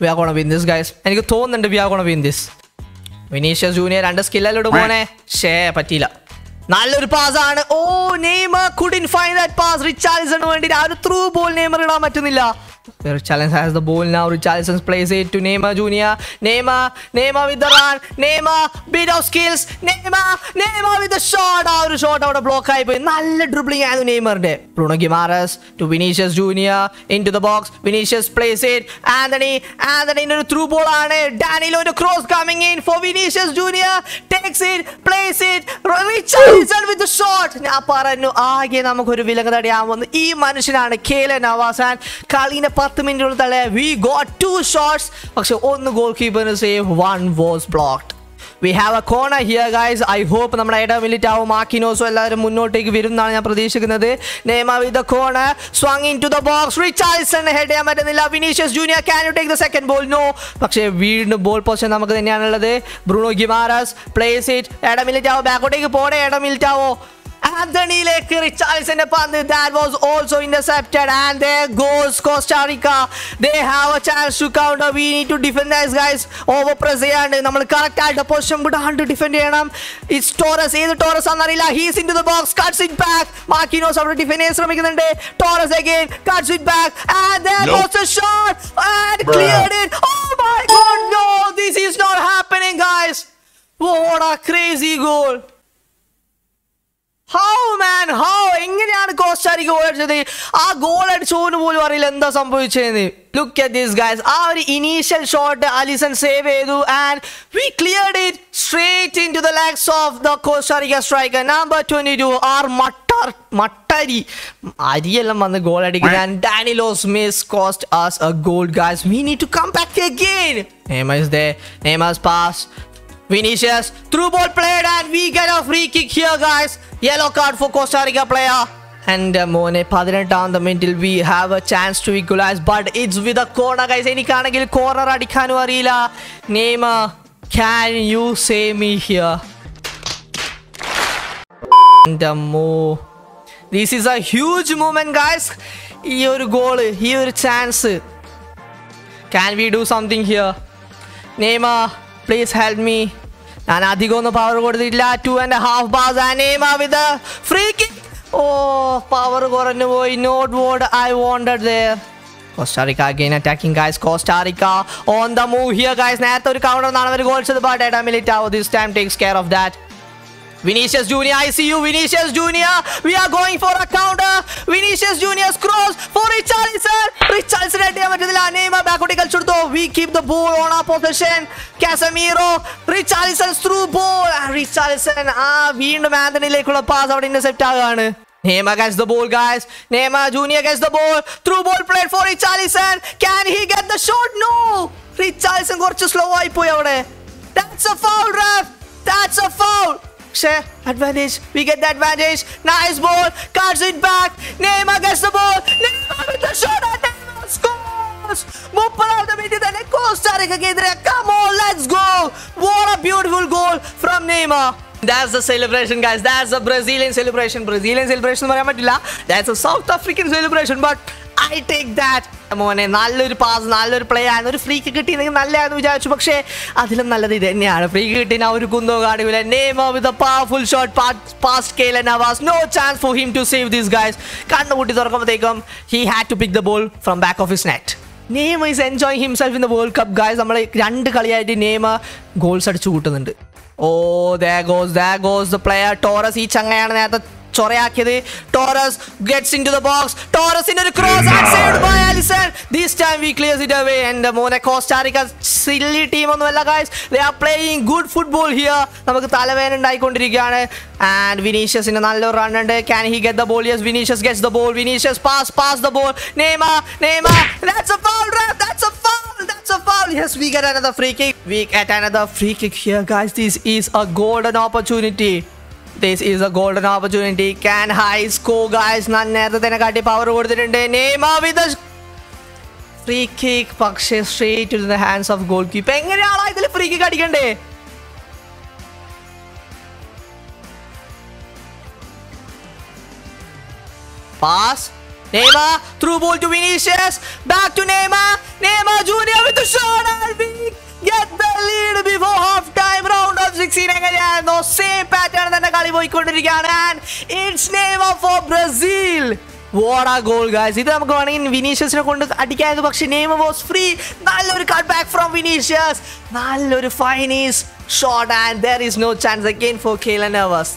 വ്യാകോണ വിൻ ദിസ് ഗൈസ് എനിക്ക് തോന്നുന്നുണ്ട് we're gonna win this Vinicius Junior രണ്ട് സ്കില്ലിലോട്ട് പോണേ ഷേ പറ്റിയില്ല. നല്ലൊരു പാസ് ആണ്. ഓ Neymar couldn't find that pass റിച്ചാർലിസണ് വേണ്ടി ആ ഒരു ത്രൂ ബോൾ നെയ്മർ ഇടാൻ പറ്റുന്നില്ല. Richarlison has the ball now. Richarlison plays it to Neymar Jr. Neymar, Neymar with the run. Neymar, bit of skills. Neymar, Neymar with the shot. ആ ഒരു shot അവിടെ block ആയി പോയി നല്ല ഡ്രിബ്ലിംഗ് ആയിരുന്നു നെയ്മറിന്റെ Bruno Guimaraes to Vinicius Junior into the box Vinicius plays it Antony ആന്റണിന്റെ ഒരു through ball ആണ് Danilo ഒരു cross coming in for Vinicius Junior takes it plays it Richarlison with shot ഞാൻ പറഞ്ഞു ആകെ നമുക്കൊരു വിലങ്ങ് തടിയാവുന്നു ഈ മനുഷ്യനാണ് കേല നവാസാൻ കളിന്റെ പത്ത് മിനിറ്റുകൾ തള്ളേ വി ഗോട്ട് ടു ഷോട്ട്സ് പക്ഷെ ഒന്ന് goal കീപ്പറിന് save one was blocked we have a corner here guys I hope നമ്മുടെ ഇട മിലിറ്റാവും മാക്കിനോസും എല്ലാവരും മുന്നോട്ടേക്ക് വരും എന്നാണ് ഞാൻ പ്രതീക്ഷിക്കുന്നത്. Neymar with the corner swung into the box Richarlison head ചെയ്യാൻ പറ്റുന്നില്ല. Vinicius Junior can you take the second ball no പക്ഷേ വീണ്ടും ബോൾ പൊസിഷൻ നമുക്ക് തന്നെയാണുള്ളത്. Bruno Guimaraes plays it Eder Militao ബാക്കോട്ടേക്ക് പോടെ മിലിറ്റ് മിലിറ്റാവോ ആന്റണിയിലേക്ക് റിച്ചാർഡ്സന്റെ പന്ത്. That was also intercepted and there goes Costa Rica they have a chance to counter we need to to defend guys over press ചെയ്യാണ്ട്. നമ്മൾ correct ആയിട്ട് position വിടാണ്ട് defend ചെയ്യണം. ഇറ്റ്സ് ടോറസ് ഏത് Torres ആണെന്നറിയില്ല. He's into the box cuts it back Marquinhos അവിടെ defend ചെയ്യാൻ ശ്രമിക്കുന്നുണ്ട്. Torres again cuts it back and there Nope. A shot and cleared it cleared it oh my god no this is not happening guys what a crazy goal how എങ്ങനെയാണ് Costa Rica goal അടിച്ചത്? ആ goal അടിച്ചോന്ന് പോലും അറിയില്ല. എന്താ സംഭവിച്ചതെന്ന്? Look at this guys ആ ഒരു initial shot Alisson save ചെയ്തു. And we cleared it straight into the legs of the Costa Rica striker number twenty two R മട്ടർ മട്ടരി അരിയെല്ലാം വന്ന് ഗോൾ അടിക്കുന്നത് and Danilo's miss cost us a goal guys we need to come back again Neymar is there. Neymar's Vinicius through ball played and we get a free kick here guys. Yellow card for Costa Rica player. And uh, മോനെ പതിനെട്ടാം മിനിറ്റിൽ we have a chance to equalise but it's with a corner guys എനിക്കാണെങ്കിൽ corner അടിക്കാനും അറിയില്ല. Neymar can you say me here എന്റെ അമ്മോ this is a huge moment guys ഈ ഒരു ഗോൾ ഈ ഒരു chance can we do something here Neymar please help me ഞാൻ അധികം ഒന്നും പവർ കൊടുത്തിട്ടില്ല two and half pass and free oh power കുറഞ്ഞു പോയി not what I wanted there Costa Rica again again attacking guys. On the move here guys. നേരത്തെ ഒരു counter Nadannavar goals but Eder Militao this time takes care of that. Vinicius Junior, I see you, Vinicius Junior. We are going for a counter. Vinicius Junior's cross for Richarlison. Richarlison അടിയാൻ പറ്റുന്നില്ല Neymar ബാക്കോട്ട് കളിച്ചെടുത്തു we keep the ball on ആ position Casemiro Richarlison through ball Richarlison ആ വീണ്ടും ആന്റണിയിലേക്കുള്ള pass അവിടെ intercept ആവുകയാണ് Neymar gets the ball, guys. Neymar Junior gets the ball. Through ball played for Richarlison. Can he get the shot? No. Richarlison കുറച്ച് slow ആയി പോയി അവിടെ That's a foul, ref. That's a foul. Share advantage. We get the advantage. Nice ball. Cuts it back. Neymar gets the ball. Neymar with the shot and Neymar scores. മുപ്പതാമത്തെ minute തന്നെ കോസ്റ്റാറിക്കെതിരെ come on let's go what a beautiful goal from Neymar That's the celebration, guys. That's the Brazilian celebration. Brazilian celebration എന്ന് പറയാൻ പറ്റില്ല. That's a South African celebration, but I take that മോനെ നല്ലൊരു pass നല്ലൊരു play ആയിരുന്നു ഒരു freak കിട്ടി നിങ്ങൾ നല്ലതാണെന്ന് വിചാരിച്ചു. പക്ഷേ അതിലും നല്ലത് ഇത് തന്നെയാണ്. ഫ്രീ കിട്ടിന് ഒരു കുന്തോ കാണില്ല Neymar with a powerful shot past Keylor Navas no chance for him to save these guys കണ്ണുകൂട്ടി തുറക്കുമ്പോഴത്തേക്കും he had to pick the ball from back of his net Neymar is enjoying himself in the world cup guys നമ്മൾ രണ്ട് കളിയായിട്ട് Neymar goals അടിച്ചു കൂട്ടുന്നുണ്ട്. ഓ there goes there goes the player Torres ഈ ചങ്ങയാണ് നേരത്തെ ചൊറയാക്കിയത്. Torres gets into the box ടോറസിന്റെ ഒരു cross ആക്സൈഡ് by Alisson this time we clears it away and മോനെ കോസ്റ്റാറിക്ക സില്ലി ടീം ഒന്നുമല്ല guys they are playing good football here നമുക്ക് തലവേദന ഉണ്ടായിക്കൊണ്ടിരിക്കുകയാണ്. And വിനീഷ്യസിന് നല്ലൊരു റൺ ഉണ്ട്. Can he get the ball yes Vinicius gets the ball Vinicius pass pass the ball Neymar Neymar that's a foul that's a foul That's a foul. Yes, we get another free kick. We get another free kick here, guys. This is a golden opportunity. This is a golden opportunity. Can high score, guys? ഞാൻ നേരത്തെ തന്നെ കാട്ടി power കൊടുത്തിട്ടുണ്ട് Neymar with free kick പക്ഷേ straight to the hands of goalkeeper എങ്ങനെയാണോ ഇതിൽ free kick അടിക്കണ്ടേ Pass. Neymar through ball to Vinicius. Back to Neymar. Neymar Junior with the shot and get the lead. Before half time. Round of 16 എങ്ങനെയായിരുന്നു same pattern തന്നെ കളി പോയിക്കൊണ്ടിരിക്കുകയാണ്. And it's Neymar for Brazil what a goal guys ഇത് നമുക്ക് വേണമെങ്കിൽ വിനീഷ്യസിനെ കൊണ്ട് അടിക്കായിരുന്നു പക്ഷേ നെയിം വാസ് ഫ്രീ നല്ലൊരു കട്ട് ബാക്ക് ഫ്രോം വിനീഷ്യസ്. നല്ലൊരു finesse shot and there is no chance again for Keylor Navas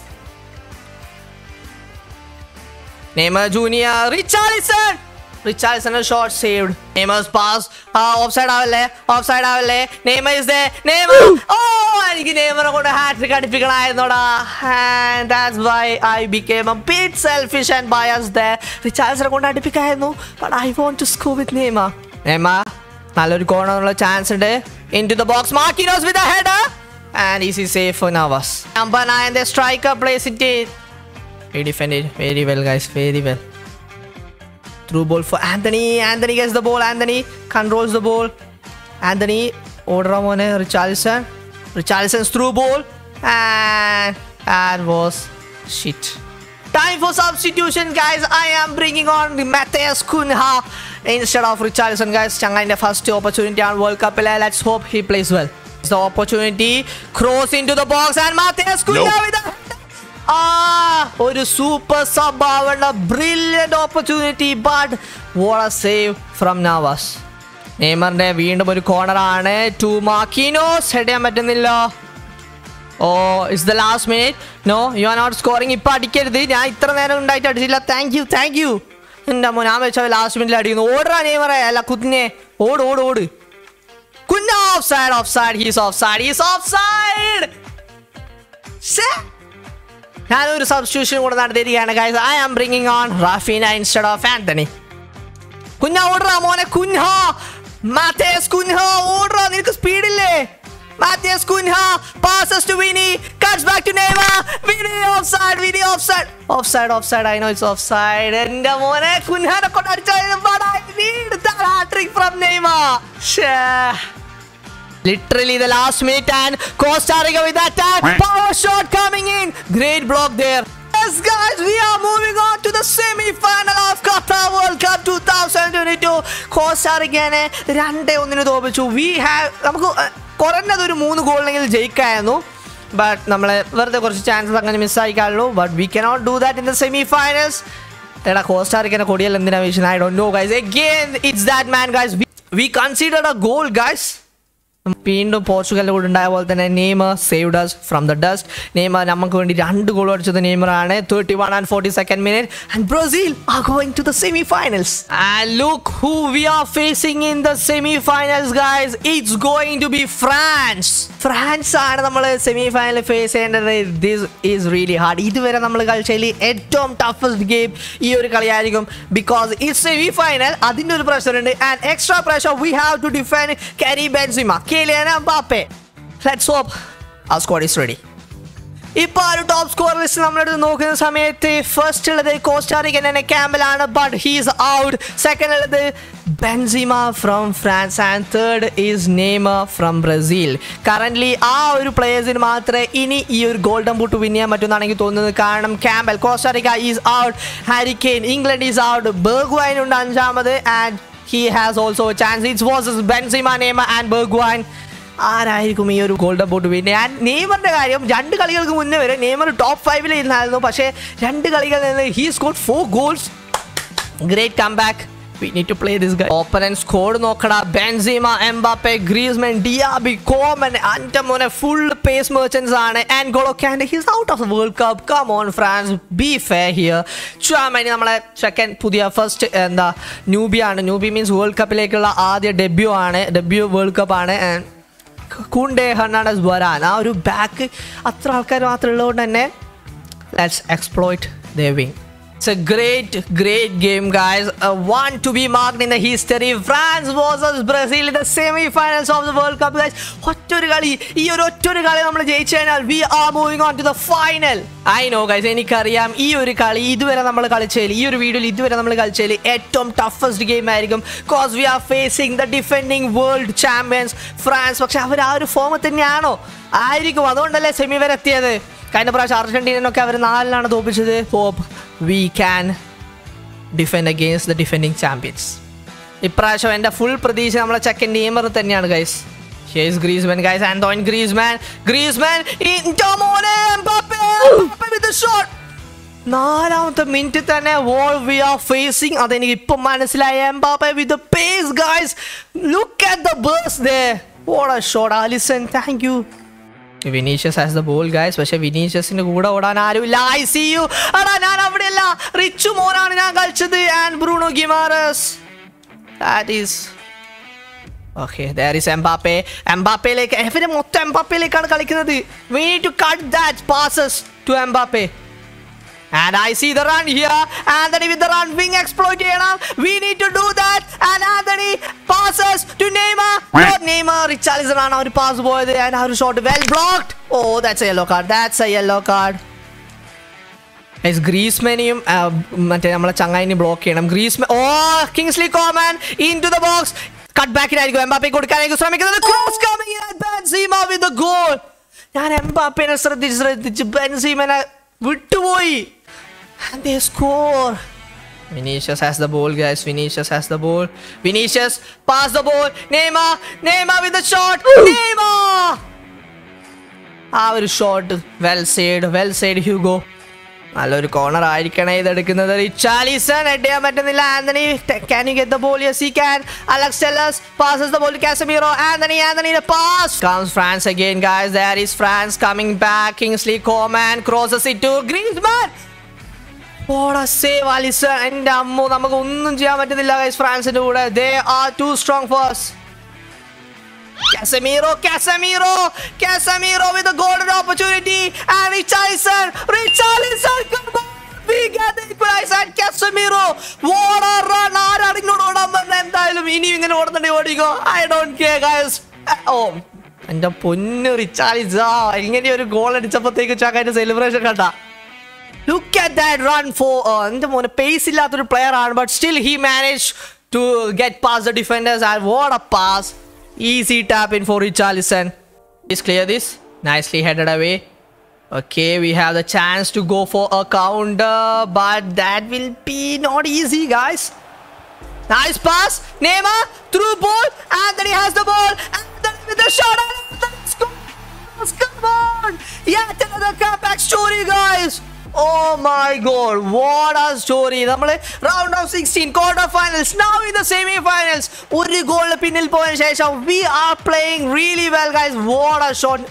Neymar Junior, Richarlison. Richarlison shot saved. Neymar's pass. Ah, offside ആവല്ലേ offside ആവല്ലേ Neymar is there. Neymar. Oh, എനിക്ക് നെയ്മറെ കൊണ്ട് hat trick അടിപ്പിക്കണമായിരുന്നോടാ and that's why I became a bit selfish and biased ദേ റിച്ചാർഡ്സിനെ കൊണ്ട് അടിപ്പിക്കായിരുന്നു but I want to score with Neymar Neymar നല്ലൊരു കോർണറിനുള്ള chance ഉണ്ട് into the box Marquinhos with a header and is ഈ save for Navas number nine the striker plays it He defended very well guys. Very well. Through ball for Anthony. Anthony gets the ball. Anthony controls the ball. Anthony. Order Ramone Richarlison. Richarlison's through ball. And that was shit. Time for substitution, guys. I am bringing on Matthias Kunha instead of Richarlison, guys. Chiang in the first opportunity on World Cup. Let's hope he plays well. It's the opportunity. Cross into the box and Matthias Kunha nope. with a ഒരു super sub ആവേണ്ട brilliant opportunity but a save from Navas നെയ്മറിന്റെ വീണ്ടും ഒരു കോർണറാണ് to Marquinhos head ചെയ്യാൻ പറ്റുന്നില്ല. ഓ is the last minute no you are not scoring ഇപ്പൊ അടിക്കരുത്. ഞാൻ ഇത്ര നേരം ഉണ്ടായിട്ട് അടിച്ചില്ല താങ്ക് യു താങ്ക് യു എന്റെ അമ്മ ഞാൻ വെച്ചാൽ ലാസ്റ്റ് മിനിറ്റിൽ അടിക്കുന്നു. ഓടാ നെയ്മറേ. അല്ല കുഞ്ഞെ. ഓട് ഓട് ഓട്. കുഞ്ഞ offside offside he's offside he's offside ഞാനൊരു സബ്സ്റ്റിറ്റ്യൂഷൻ കൂടെ നടത്തിയിരിക്കുകയാണ് guys I am bringing on Raphinha instead of Antony കുഞ്ഞ ഓടുക മോനെ കുഞ്ഞ മാത്തേസ് കുഞ്ഞ ഓടുക നിനക്ക് സ്പീഡില്ലേ മാത്തേസ് കുഞ്ഞ passes to Vini cuts back to Neymar Vini offside Vini offside offside offside I know it's offside മോനെ കുഞ്ഞാനെ കൊണ്ട് അടിച്ചാൽ but I need that hat trick from Neymar Sheh. Literally the last minute and Costa Rica with that tag. Power shot coming in. Great block there. Yes, guys, we are moving on to the semi-final of Qatar World Cup 2022. Costa Rica രണ്ടേ ഒന്നിന് തോപ്പിച്ചു. We have നമുക്ക് അഹ്, കുറഞ്ഞത് ഒരു മൂന്ന് ഗോളിനെങ്കിലും ജയിക്കായിരുന്നു. But നമ്മൾ വെറുതെ കുറച്ച് chances അങ്ങനെ മിസ്സായിക്കാളുള്ളൂ but we cannot do that in the semifinals എടാ കോസ്റ്റാറിക്കന്റെ കൊടിയൽ എന്തിനാ വീശുന്നത് I don't know guys again it's that man guys we considered a goal guys വീണ്ടും പോർച്ചുഗലിന്റെ കൂടെ ഉണ്ടായ പോലെ തന്നെ Neymar saved us from the dust Neymar നമുക്ക് വേണ്ടി രണ്ട് ഗോൾ അടിച്ചത് നെയ്മർ ആണ് thirty one and forty second minute and Brazil are going to the semifinals and look who we are facing in the semi finals guys it's going to be France France ആണ് നമ്മൾ semi final face ചെയ്യേണ്ടത്. This is really hard ഇതുവരെ നമ്മൾ കളിച്ചതിൽ ഏറ്റവും toughest game ഈ ഒരു കളിയായിരിക്കും. ബിക്കോസ് ഇറ്റ്സ് സെമി ഫൈനൽ അതിന്റെ ഒരു പ്രഷർ ഉണ്ട്. And extra pressure we have to defend Karim Benzema Kylian Mbappe. Let's hope ആ സ്ക്വാഡ് ഈസ് റെഡി ഇപ്പൊ ആ ഒരു ടോപ്പ് സ്കോർ ലിസ്റ്റ് നമ്മളെടുത്ത് നോക്കുന്ന സമയത്ത് ഫസ്റ്റ് ഉള്ളത് കോസ്റ്റാറിക്കൻ എന്നെ ക്യാമ്പലാണ് ബട്ട് ഹീസ് ഔട്ട് സെക്കൻഡ് ഉള്ളത് Benzema from France and third is Neymar from Brazil current ആ ഒരു പ്ലേയേഴ്സിന് മാത്രമേ ഇനി ഈ ഒരു ഗോൾഡൻ ബൂട്ട് വിൻ ചെയ്യാൻ പറ്റുമെന്നാണ് എനിക്ക് തോന്നുന്നത് കാരണം Campbell Costa Rica is out Harry Kane England is out Bergwijn ഉണ്ട് അഞ്ചാമത്. And he has also chance it's was Benzema Neymar and Bergwijn ആരായിരിക്കും ഈ ഒരു ഗോൾഡൻ ബോട്ട് പിന്നെ ഞാൻ നെയ്മറിന്റെ കാര്യം രണ്ട് കളികൾക്ക് മുന്നേ വരെ നെയ്മർ ടോപ്പ് ഫൈവിൽ ഇരുന്നായിരുന്നു. പക്ഷേ രണ്ട് കളികളിൽ നിന്ന് he score four goals great come back we need to play this guy opponent squad നോക്കടാ. Benzema Mbappe Griezmann Diaby Coman അന്റെ ഫുൾ പേസ് മെർച്ചൻസ് ആണ്. And Golo his out of world cup come on France be ഫെ here Tchouameni നമ്മളെ second പുതിയ first എന്താ ന്യൂബിയാണ് newbie means world കപ്പിലേക്കുള്ള ആദ്യ debut ആണ്. ഡെബ്യൂ വേൾഡ് കപ്പ് ആണ്. ആൻഡ് ഹെർണാണ്ടസ് വരാൻ ആ ഒരു ബാക്ക് അത്ര ആൾക്കാർ മാത്രം ഉള്ളതുകൊണ്ട് തന്നെ let's exploit the wing it's a great great game guys one to be marked in the history France versus Brazil in the semi finals of the world cup guys ഒറ്റൊരു കളി ഈ ഒരു ഒറ്റൊരു കളി നമ്മൾ ജയിച്ചു കഴിഞ്ഞാൽ we are moving on to the final I know guys എനിക്കറിയാം ഈ ഒരു കളി ഇതുവരെ നമ്മൾ കളിച്ചതിൽ ഈ ഒരു വീഡിയോയിൽ ഇതുവരെ നമ്മൾ കളിച്ചതിൽ ഏറ്റവും ടഫസ്റ്റ് ഗെയിം ആയിരിക്കും. Cause we are facing the defending world champions France പക്ഷെ അവർ ആ ഒരു ഫോമിൽ തന്നെയാണോ? ആയിരിക്കും. അതുകൊണ്ടല്ലേ സെമി വരെ എത്തിയത്. കഴിഞ്ഞ പ്രാവശ്യം അർജന്റീനൊക്കെ അവർ നാലിലാണ് തോപ്പിച്ചത്. Hope we can defend against the defending champions ഇപ്രാവശ്യം എന്റെ ഫുൾ പ്രതീക്ഷ നമ്മളെ ചെക്കൻ നെയ്മർ തന്നെയാണ് guys ഷേസ് Griezmann guys Antoine Griezmann Griezmann നാലാമത്തെ മിനിറ്റ് തന്നെ വോൾ വി ആർ ഫേസിങ് അതെനിക്ക് ഇപ്പം മനസ്സിലായി. Mbappe with pace guys look at the birds they what a shot Alisson thank you Vinicius has the ball guys പക്ഷെ വിനീഷ്യസിന്റെ കൂടെ ഓടാൻ ആരുമില്ല. ഐ സി യു എടാ ഞാൻ അവിടെയല്ല. റിച്ചു മോനാണ് ഞാൻ കളിച്ചത് and Bruno Guimaraes that is okay there is Mbappe എംബാപ്പയിലേക്ക് ഇവർ മൊത്തം എംബാപ്പയിലേക്കാണ് കളിക്കുന്നത്? We need to cut that passes to Mbappe And I see the run here. Anthony with the run, wing exploit ചെയ്യണം. We need to do that. And Anthony passes to Neymar. Not Neymar. Richarlison ആണ് ആ ഒരു pass പോയത്. And ആ ഒരു shot well blocked. Oh, that's a yellow card. That's a yellow card. Guys, ഗ്രീസ്മാനെയും ആ, മറ്റേ നമ്മളെ ചങ്ങായിനെ ബ്ലോക്ക് ചെയ്യണം Griezmann oh Kingsley Coman into the box cut ബാക്കിലായിരിക്കും Mbappe കൊടുക്കാനായിരിക്കും ശ്രമിക്കുന്നത് cross coming Benzema with goal ഞാൻ എംബാപ്പേനെ ശ്രദ്ധിച്ച് ശ്രദ്ധിച്ച് ബെൻസീമനെ വിട്ടുപോയി And they score. Vinicius has the ball, guys. Vinicius has the ball. Vinicius pass the ball. Neymar, Neymar with the shot. Neymar. ആ ഒരു shot well saved well saved Hugo നല്ലൊരു corner ആയിരിക്കണം ഇതെടുക്കുന്നത് Richarlison head ചെയ്യാൻ പറ്റുന്നില്ല Antony can you get the ball yes he can Alex Telles passes the ball to Casemiro Antony Antony the pass comes France again guys there is France coming back Kingsley Coman crosses it to Griezmann What a save എന്റെ അമ്മു നമുക്ക് ഒന്നും ചെയ്യാൻ പറ്റുന്നില്ല guys ഫ്രാൻസിന്റെ കൂടെ. They are too strong for Casemiro, Casemiro, Casemiro with a golden opportunity, and Richarlison, Richarlison, come on, we get the equalizer, and Casemiro, what a run, ആരാണ് ഇങ്ങോട്ട് ഓടാൻ പറഞ്ഞത്? എന്തായാലും ഇനി ഇങ്ങനെ ഓടുന്നുണ്ട് ഓടിക്കോ. ഐ ഡോണ്ട് കെയർ ഗൈസ് ഓ എന്റെ പൊന്നു റിച്ചാലിസ ഇങ്ങനെ ഒരു ഗോൾ അടിച്ചപ്പോഴത്തേക്ക് ചാക്കായിട്ട് സെലിബ്രേഷൻ കണ്ട. Look at that run for എൻ്റെ മോനെ പേസ് ഇല്ലാത്തൊരു പ്ലെയർ ആണ് but still he manage to get pass the defenders and what a pass easy tap in for Richarlison Please clear this. Nicely headed away. Okay, we have the chance to go for a counter, but that will be not easy, guys. Nice pass. Neymar through ball. Anthony has the ball. Anthony with the shot. and Anthony scores. Come on. Yet another comeback story, guys. Oh my god, what a story. നമ്മൾ round of sixteen quarter finals now in the semi finals ഒരു ഗോളിന് പിന്നിൽ പോയതിനു ശേഷം we are playing really well guys what a shot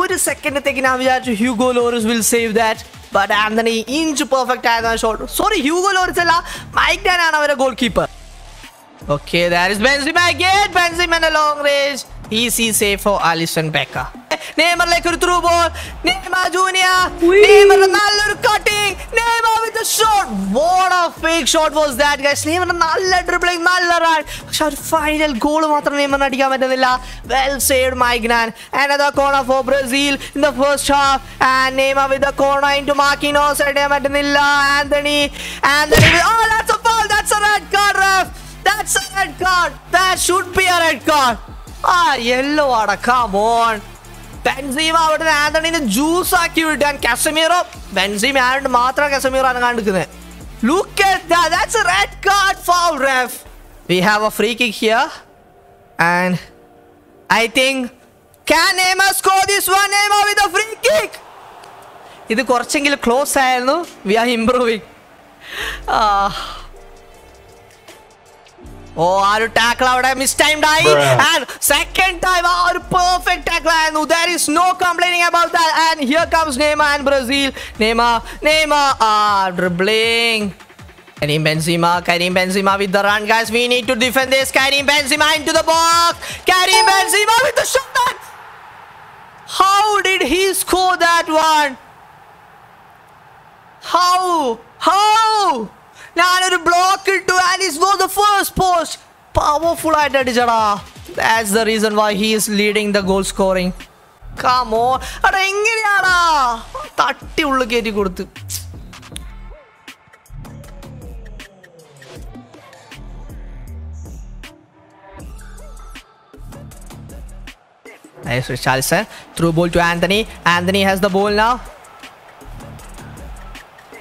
ഒരു സെക്കൻഡത്തേക്ക് ഞാൻ വിചാരിച്ചു Hugo Lloris will save that but Antony inch perfect ആയിരുന്നു ഷോട്ട് സോറി ഹ്യൂഗോ ലോറിസ് അല്ല മൈക്ക് ഡാൻ ആണ് അവരുടെ goalkeeper Okay, that Benzema again. Benzema in a long range. Easy save for Alisson Becker. നെയ്മറിലേക്ക് ഒരു through ball Neymar junior Neymar നല്ലൊരു cutting Neymar with the shot what a fake shot was that guys Neymar നല്ല dribbling നല്ല run പക്ഷെ ഒരു final goal മാത്രം നെയ്മറിന് അടിക്കാൻ പറ്റുന്നില്ല well saved Maignan another corner for Brazil in the first half and Neymar with the corner into Marquinhos അടിക്കാൻ പറ്റുന്നില്ല Antony Antony oh that's a foul that's a red card ref That's a red card. That should be a red card. Ah, yellow ആടാ come on. Benzema അവിടെ ആന്റണിനെ juice ആക്കി വിട്ടാൻ Casemiro Benzema ആയതുകൊണ്ട് മാത്രം Casemiro ആണ് കാണിക്കുന്നത് look at that that's a red card foul ref we have a free kick here and I think can Neymar score this one Neymar with a free kick ഇത് കുറച്ചെങ്കിലും close ആയിരുന്നു we are improving ഓ ആ ഒരു tackle അവിടെ miss timed ആയി Bruh. And second time ആ ഒരു perfect tackle ആയിരുന്നു there is no complaining about that and here comes Neymar and Brazil Neymar Neymar ആ dribbling Karim Benzema, Karim Benzema with the run, guys. We need to defend this. Karim Benzema into the box. Karim Benzema with the shot. How did he score that one? How? How? ഞാനൊരു block ഇട്ടു and is the first post powerful ആയിട്ട് അടിച്ചടാ. That's the reason why he is leading the goal scoring come on അടാ എങ്ങനെയാടാ? തട്ടി ഉള്ളു കയറ്റി കൊടുത്ത്. Nice through ball to Anthony. Anthony has the ball now.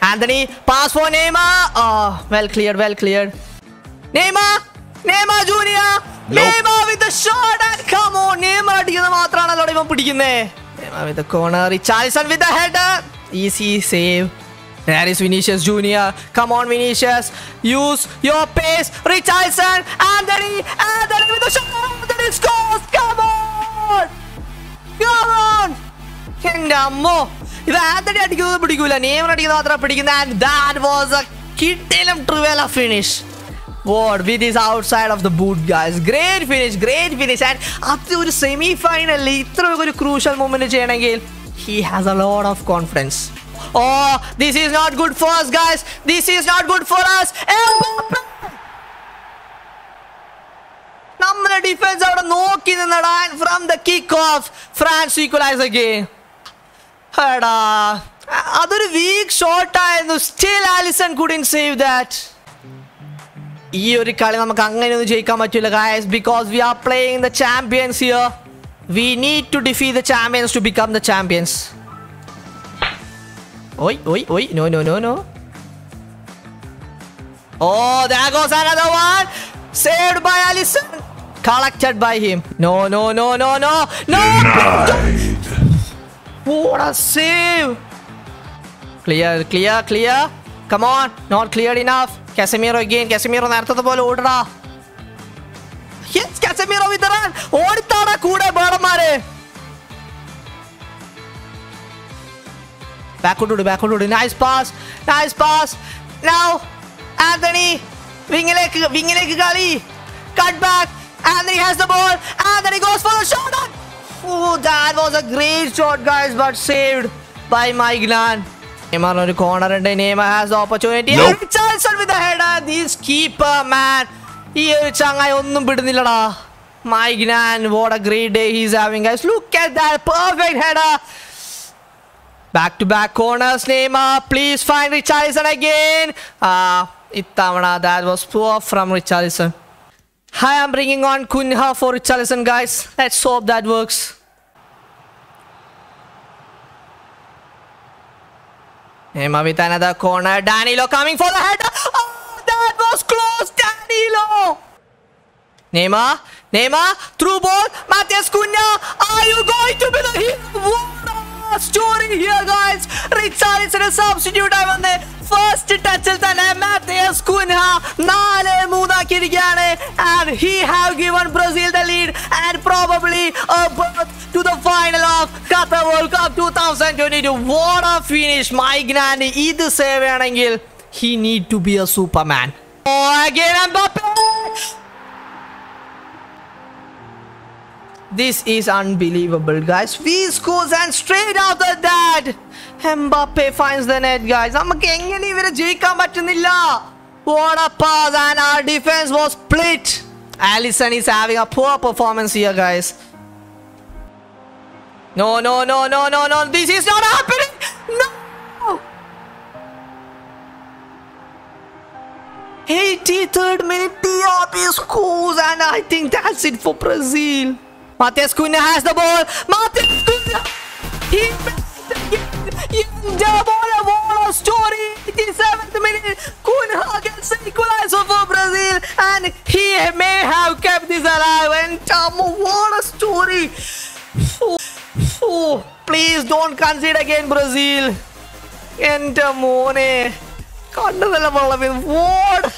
Anthony, pass for Neymar. Oh, well cleared, well cleared. Neymar! Neymar Junior! Nope. Neymar with the shot and come on! Neymar അടിക്കുന്നത് മാത്രമാണല്ലോ ഇവൻ പിടിക്കുന്നേ Neymar with the corner. Richarlison with the header. Easy save. There is Vinicius Junior. Come on, Vinicius. Use your pace. Richarlison. Anthony. Anthony with the shot. Anthony scores. Come on. Come on. Kingdom, അമ്മോ ഇത് ആന്റണി അടിക്കുന്നത് പിടിക്കൂല. നിയമം അടിക്കുന്നത് മാത്രം പിടിക്കുന്ന and that was a കിട്ടേലും trivela finish with his outside of the boot guys great finish great finish and അത് ഒരു സെമി ഫൈനലിൽ ഇത്ര ഒരു ക്രൂഷ്യൽ മൂമെന്റ് ചെയ്യണമെങ്കിൽ he has a load of confidence oh this is not good for us guys this is not good for us. നമ്മുടെ defence അവിടെ നോക്കി നിന്നടാൻ from the kick off France equalise again എടാ അതൊരു weak shot ആയിരുന്നു still Alisson could save that ഈ ഒരു കളി നമുക്ക് അങ്ങനെയൊന്നും ജയിക്കാൻ പറ്റില്ല guys because we are playing the champions here we need to defeat the champions to become the champions ഓയ് ഓയ് ഓയ് no no no no Oh, there goes another one. Saved by Allison. Collected by him. No, no, no, no, no. No! What a save! Clear, clear, clear. Come on. Not cleared enough. Casemiro again. Casemiro നേരത്തെ പോലെ ഓടടാ Yes, Casemiro with the run. ഓടിത്താടാ കൂടെ ബേടന്മാരെ ബാക്കോട്ടോട് ബാക്കോട്ടോട് nice pass nice pass now Antony വിങ്ങിലേക്ക് വിങ്ങിലേക്ക് കളി cut back Antony has the ball Antony goes for the shot Oh, that was a great shot, guys, but saved by Maignan. Neymar the corner and Neymar has the opportunity. Nope. And Richarlison with the header. This keeper, man. ഈ ഒരു ചങ്ങായി ഒന്നും വിടുന്നില്ലടാ what a great day he's having, guys. Look at that perfect header. Back to back corners, Neymar. Please find Richarlison again. Ah, ഇത്തവണ that was poor from Richarlison. I am bringing on Kunha for Richarlison, guys. Let's hope that works. Neymar with another corner. Danilo coming for the header. Oh, that was close, Danilo. Neymar, Neymar, through ball. Matheus Cunha, are you going to be the hero? What here story here, substitute ആയി വന്ന് first ടച്ചിൽ തന്നെ Matheus Cunha നാല് മൂന്നാക്കിയിരിക്കുകയാണ്. And he have given Brazil the lead and probably to the final of Qatar world cup two thousand twenty two what of finish Maignan ഇത് save ആണെങ്കിൽ he need to be a Superman This is unbelievable, guys. We scores and straight after that, Mbappe finds the net, guys. നമുക്ക് എങ്ങനെ ഇവരെ ജയിക്കാൻ പറ്റുന്നില്ല What a pass and our defense was split. Allison is having a poor performance here, guys. No, no, no, no, no, no. This is not happening. No. 83rd minute, TRP scores, and I think that's it for Brazil. Matheus Cunha has the ball. Matheus Cunha, he missed again. Yeah, what a, what a story. 87th minute, Cunha gets the equalizer for Brazil, and he may have kept this alive. And Tom, what a story. Oh, oh, please don't concede again, Brazil. എൻ്റെ മോനെ കണ്ണുതല്ല വെള്ളം what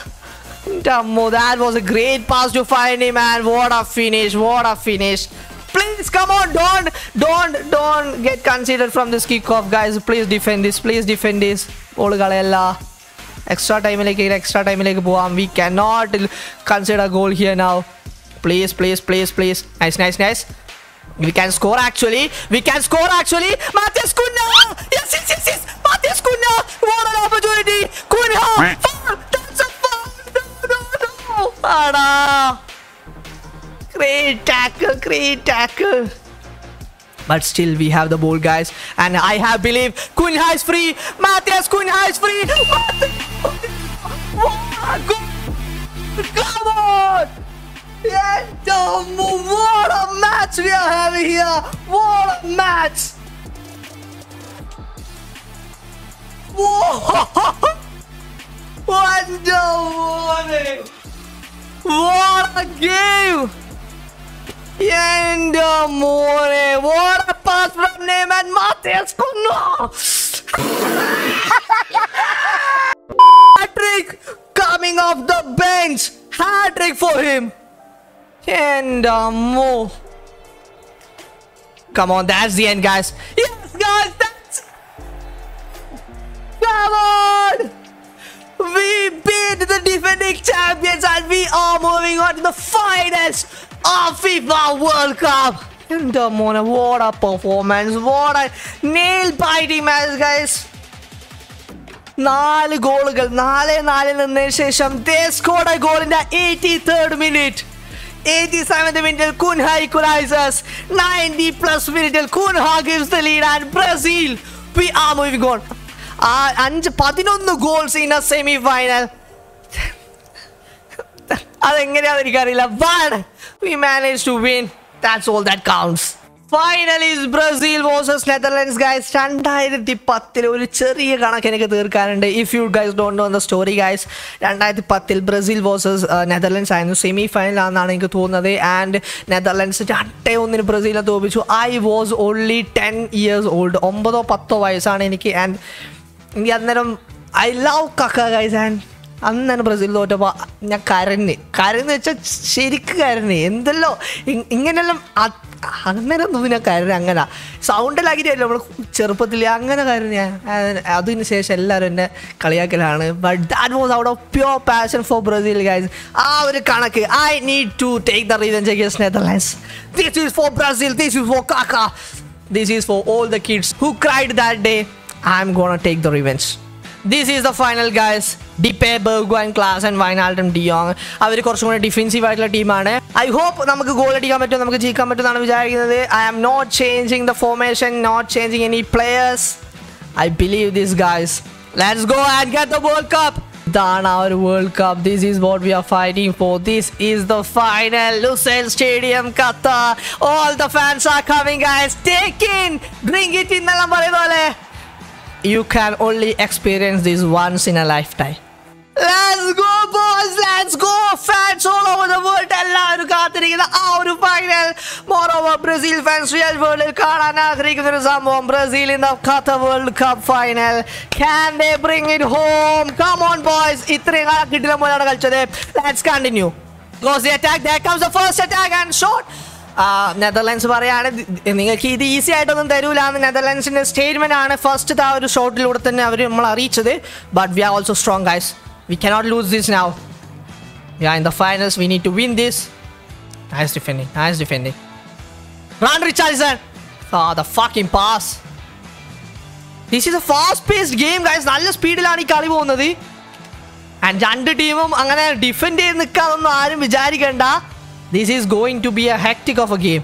Dumbo, that was a great pass to find him, man. What a finish, what a finish. Please, come on, don't, don't, don't get considered from this kickoff, guys. Please defend this, please defend this. Olgalella. Extra time, like extra time, like boom. We cannot consider goal here now. Please, please, please, please. Nice, nice, nice. We can score actually. We can score actually. Matthias Kuna! Yes, yes, yes, yes. Kuna! What Great tackle. But still, we have the ball, guys. And I have belief. Cunha is free. Matheus Cunha is free. Come on. Yeah, what a match we are having here! What a match! What the morning! What a game! The morning! What a pass from Neyman Matheus Cunha! Hat-trick coming off the bench! Hat-trick for him! And uh, more. Come on, that's the end, guys. Yes, guys, that's. Come on! We beat the defending champions and we are moving on to the finals of FIFA World Cup. In uh, Mona, what a performance! What a nail-biting match, guys. നാല് ഗോളുകൾ നാല് നാലിൽ നിന്നതിന് ശേഷം they scored a goal in the 83rd minute. 87th minute, Cunha equalizes 90 plus minute, Kunha gives the lead and Brazil we are moving on ആ അഞ്ച് പതിനൊന്ന് goals in a semi final അതെങ്ങനെയാണെന്ന് എനിക്കറിയില്ല. But we manage to win that's all that counts finally Brazil versus Netherlands guys രണ്ടായിരത്തി പത്തിൽ ഒരു ചെറിയ കണക്ക് എനിക്ക് തീർക്കാനുണ്ട്. If you guys don't know the story guys രണ്ടായിരത്തി പത്തിൽ ബ്രസീൽ വേഴ്സസ് നെതർലാൻഡ്സ് ആയിരുന്നു സെമി ഫൈനലാണെന്നാണ് എനിക്ക് തോന്നുന്നത്. ആൻഡ് നെതർലാൻഡ്സ് രണ്ടേ ഒന്നിന് ബ്രസീലിനെ തോപ്പിച്ചു I was only ten years old ഒമ്പതോ പത്തോ വയസ്സാണ് എനിക്ക്. ആൻഡ് എനിക്ക് അന്നേരം I love Kaka guys and അന്ന് തന്നെ ബ്രസീൽ തോറ്റപ്പോൾ ഞാൻ കരഞ്ഞ്. കരഞ്ഞ് വെച്ചാൽ ശരിക്ക് കരഞ്ഞ്. എന്തല്ലോ ഇങ്ങനെയെല്ലാം അങ്ങനെ ഒന്നും ഞാൻ കരഞ്ഞ് അങ്ങനെ. സൗണ്ടിലാക്കിയിട്ടല്ലോ നമ്മൾ ചെറുപ്പത്തിൽ അങ്ങനെ കരഞ്ഞ. അതിന് ശേഷം എല്ലാവരും എന്നെ കളിയാക്കലാണ്. But that was out of pure passion for Brazil guys ആ ഒരു കണക്ക്. I need to take the reason against Netherlands this is for Brazil this is for Kaka this is for all the kids who cried that day I gonna take the revenge. This is the final guys Depay Bergwijn Klaassen and വൈനാൾട്ടും de Jong അവർ കുറച്ചും കൂടെ defensive ആയിട്ടുള്ള ടീമാണ് I hope നമുക്ക് goal അടിക്കാൻ പറ്റും നമുക്ക് ജയിക്കാൻ പറ്റും എന്നാണ് വിചാരിക്കുന്നത്. I am not changing the formation not changing any players I believe this guys let's go and get the world cup ഇതാണ് ആ ഒരു world cup this is what we are fighting for this is the final Lusail stadium Qatar all the fans are coming guys take in drink it ഇന്നെല്ലാം പറയുന്ന പോലെ. You can only experience this once in a lifetime. Let's go boys, let's go. Fans all over the world എല്ലാവരും കാത്തിരിക്കുന്ന. ആ ഒരു final moreover Brazil fans real വേൾഡിൽ കാണാൻ ആഗ്രഹിക്കുന്ന ഒരു സംഭവം. Brazil in the Qatar world cup final can they bring it home come on boys ഇത്രയും കാലം കിട്ടില്ല പോലെയാണ് കളിച്ചത്. Let's continue goes the attack. There comes the first attack and shot. Netherlands പറയാണ് "ദി- നിങ്ങൾക്ക് ഇത് ഈസി ആയിട്ടൊന്നും തരൂല എന്ന് നെതർലാൻഡ്സിന്റെ സ്റ്റേറ്റ്മെന്റ് ആണ്. ഫസ്റ്റ് ആ ഒരു ഷോട്ടിലൂടെ തന്നെ അവർ നമ്മൾ അറിയിച്ചത്. But we are also strong guys we cannot lose this now we are in the finals we need to win this nice defending nice defending ran fucking pass this is a fast paced game guys നല്ല സ്പീഡിലാണ് ഈ കളി പോകുന്നത്. And രണ്ട് ടീമും അങ്ങനെ defend ചെയ്ത് നിൽക്കാതൊന്നും ആരും വിചാരിക്കണ്ട. This going to be a hectic of a game.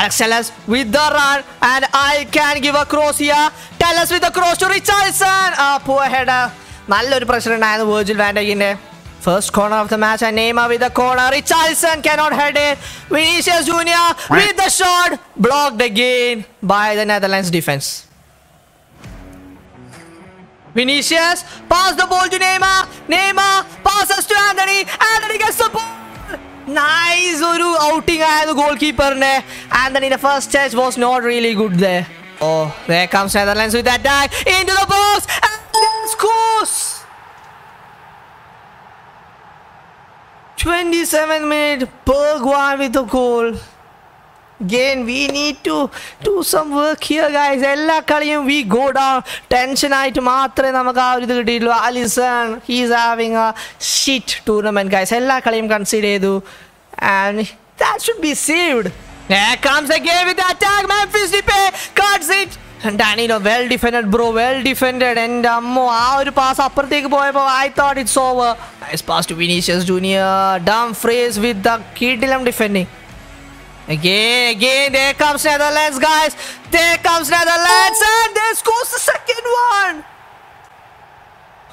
Alex Tellers with the run and I can give a cross here. Tellers with the cross to Richardson. Ah, poor header. നല്ലൊരു pressure ഉണ്ടായിരുന്നു Virgil വാൻഡകിന്റെ First corner of the match and Neymar with the corner. Richardson cannot head it. Vinicius Junior with the shot blocked again by the Netherlands defense. Vinicius pass the ball to Neymar. Neymar passes to Anthony. Anthony gets the ball. Nice ഒരു outing ആയത് goal കീപ്പറിന്റെ ആന്റണിയുടെ first touch was not really good they oh there comes Netherlands with that attack into the box and they scores 27 minute Bergwijn with the goal Again, we need to to some work here guys എല്ലാ കളിയും we go down ടെൻഷനായിട്ട് മാത്രമേ നമുക്ക് ആ ഒരു ഇത് കിട്ടിയിട്ടുള്ളൂ. Alisson he's having a shit tournament guys എല്ലാ കളിയും കൺസിഡർ ചെയ്തു. And that should be saved There comes again with the attack. Memphis Depay cuts it. And Danilo, well defended, bro. Well defended. അമ്മോ ആ ഒരു പാസ് അപ്പുറത്തേക്ക് പോയപ്പോൾ I thought it's over nice pass to Vinicius junior Dumfries with the കിഡിലം defending Again, again, there comes Netherlands, guys. There comes Netherlands, and there scores the second one.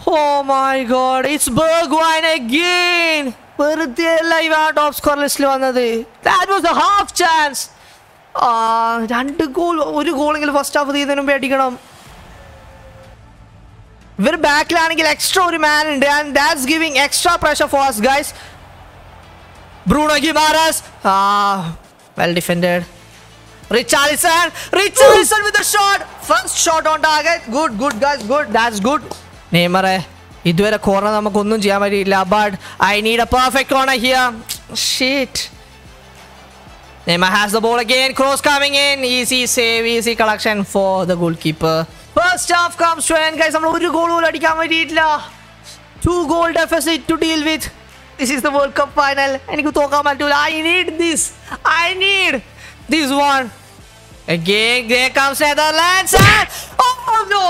Oh my god, it's Bergwijn again. വെറുതെ അല്ല ഇവ top score ലിസ്റ്റിൽ വന്നത് that was a half chance രണ്ട് goal ഒരു ഗോളെങ്കിലും first half തീരുന്നതിന് മുമ്പേ അടിക്കണം ഇവർ ബാക്കിലാണെങ്കിൽ എക്സ്ട്രാ ഒരു മാൻ ഉണ്ട് and that's giving extra pressure for us guys Bruno Guimaraes. Ah, well defended. Richarlison. Richarlison with the shot. First shot on target. Good, good, guys. Good. That's good. നെയ്മറെ ഇതുവരെ corner നമുക്കൊന്നും ചെയ്യാൻ പറ്റിയില്ല but I need a perfect corner here shit Neymar has the ball again. Cross coming in. Easy save, easy collection for the goalkeeper. First half comes to end, guys. നമ്മൾ ഒരു goal പോലും അടിക്കാൻ പറ്റിയിട്ടില്ല two goal deficit to deal with this is the world cup final എനിക്ക് തോക്കാൻ പറ്റൂല. I need this I need this one Again, there comes Netherlands and oh no!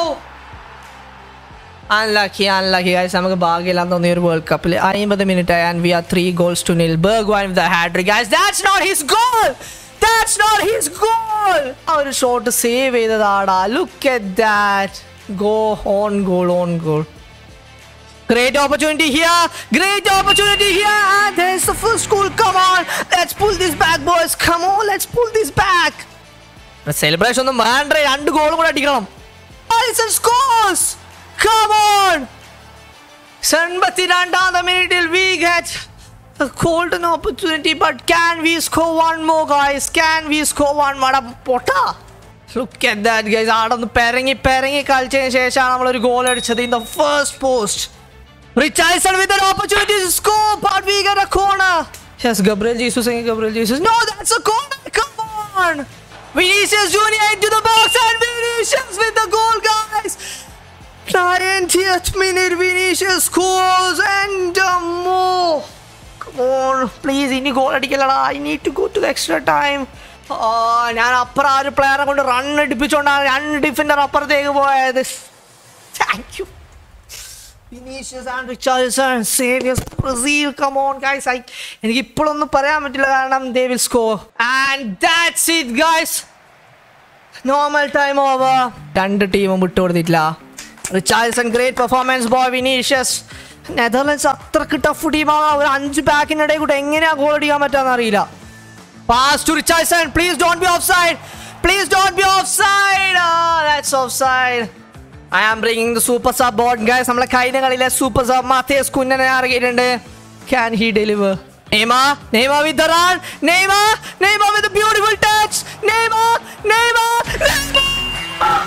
Unlucky, unlucky guys. നമുക്ക് ഭാഗ്യമില്ലാന്ന് തോന്നിയ ഒരു വേൾഡ് കപ്പിൽ അമ്പത് minute and we are three goals to nil Bergwijn with hat trick guys that's not his goal that's not his goal ആ ഒരു shot save ചെയ്തതാടാ. Look at that go own goal own goal Great opportunity here. Great opportunity here. And there's the full school. Come on. Let's pull this back, boys. Come on. Let's pull this back. celebration celebration ഒന്നും വേണ്ട രണ്ട് ഗോളും കൂടെ അടിക്കണം alison scores. Come on. എൺപത്തിരണ്ടാമത്തെ മിനിറ്റിൽ we get a golden opportunity but can we score one more guys can we score one മട പൊട്ട look at that guys അവിടെ perangi പെരങ്ങി പെരങ്ങി കളിച്ചതിന് ശേഷമാണ് oru goal അടിച്ചത് in the first post Richardson with an opportunity to score but we get a corner yes Gabriel Jesus and Gabriel Jesus no that's a corner come on Vinicius Junior into the box and Vinicius with the goal guys 90th minute Vinicius scores and uh, more Come on, please ഇനി goal അടിക്കലടാ I to to go to the extra time ഞാൻ അപ്പുറം ആ ഒരു പ്ലെയറെ കൊണ്ട് run അടിപ്പിച്ചുകൊണ്ടാണ് രണ്ട് defender അപ്പുറത്തേക്ക് പോയത് thank you Vinicius and Richardson സേവിയസ് Brazil come on guys I എനിക്ക് ഇപ്പോഴൊന്നും പറയാൻ പറ്റില്ല കാരണം they will score and that's it guys normal time over രണ്ട് ടീമും വിട്ടുകൊടുത്തിട്ടില്ല. Richardson great performance boy Vinicius Netherlands അത്രയ്ക്ക് ടഫ് ടീമാണ് ഒരു അഞ്ച് ബാക്കിനിടയിൽ കൂടെ എങ്ങനെയാ ഗോൾ അടിക്കാൻ പറ്റാന്ന് അറിയില്ല. Pass to Richardson please don't be offside please don't be offside that's offside I am bringing the super sub board guys നമ്മളെ കഴിഞ്ഞ കളിയിലെ സൂപ്പർ സബ് മാത്തേസ് കുഞ്ഞനെ ഇറങ്ങിയിട്ടുണ്ട് can he deliver Neymar, Neymar with the run, Neymar, Neymar with a beautiful touch, Neymar, Neymar, Neymar,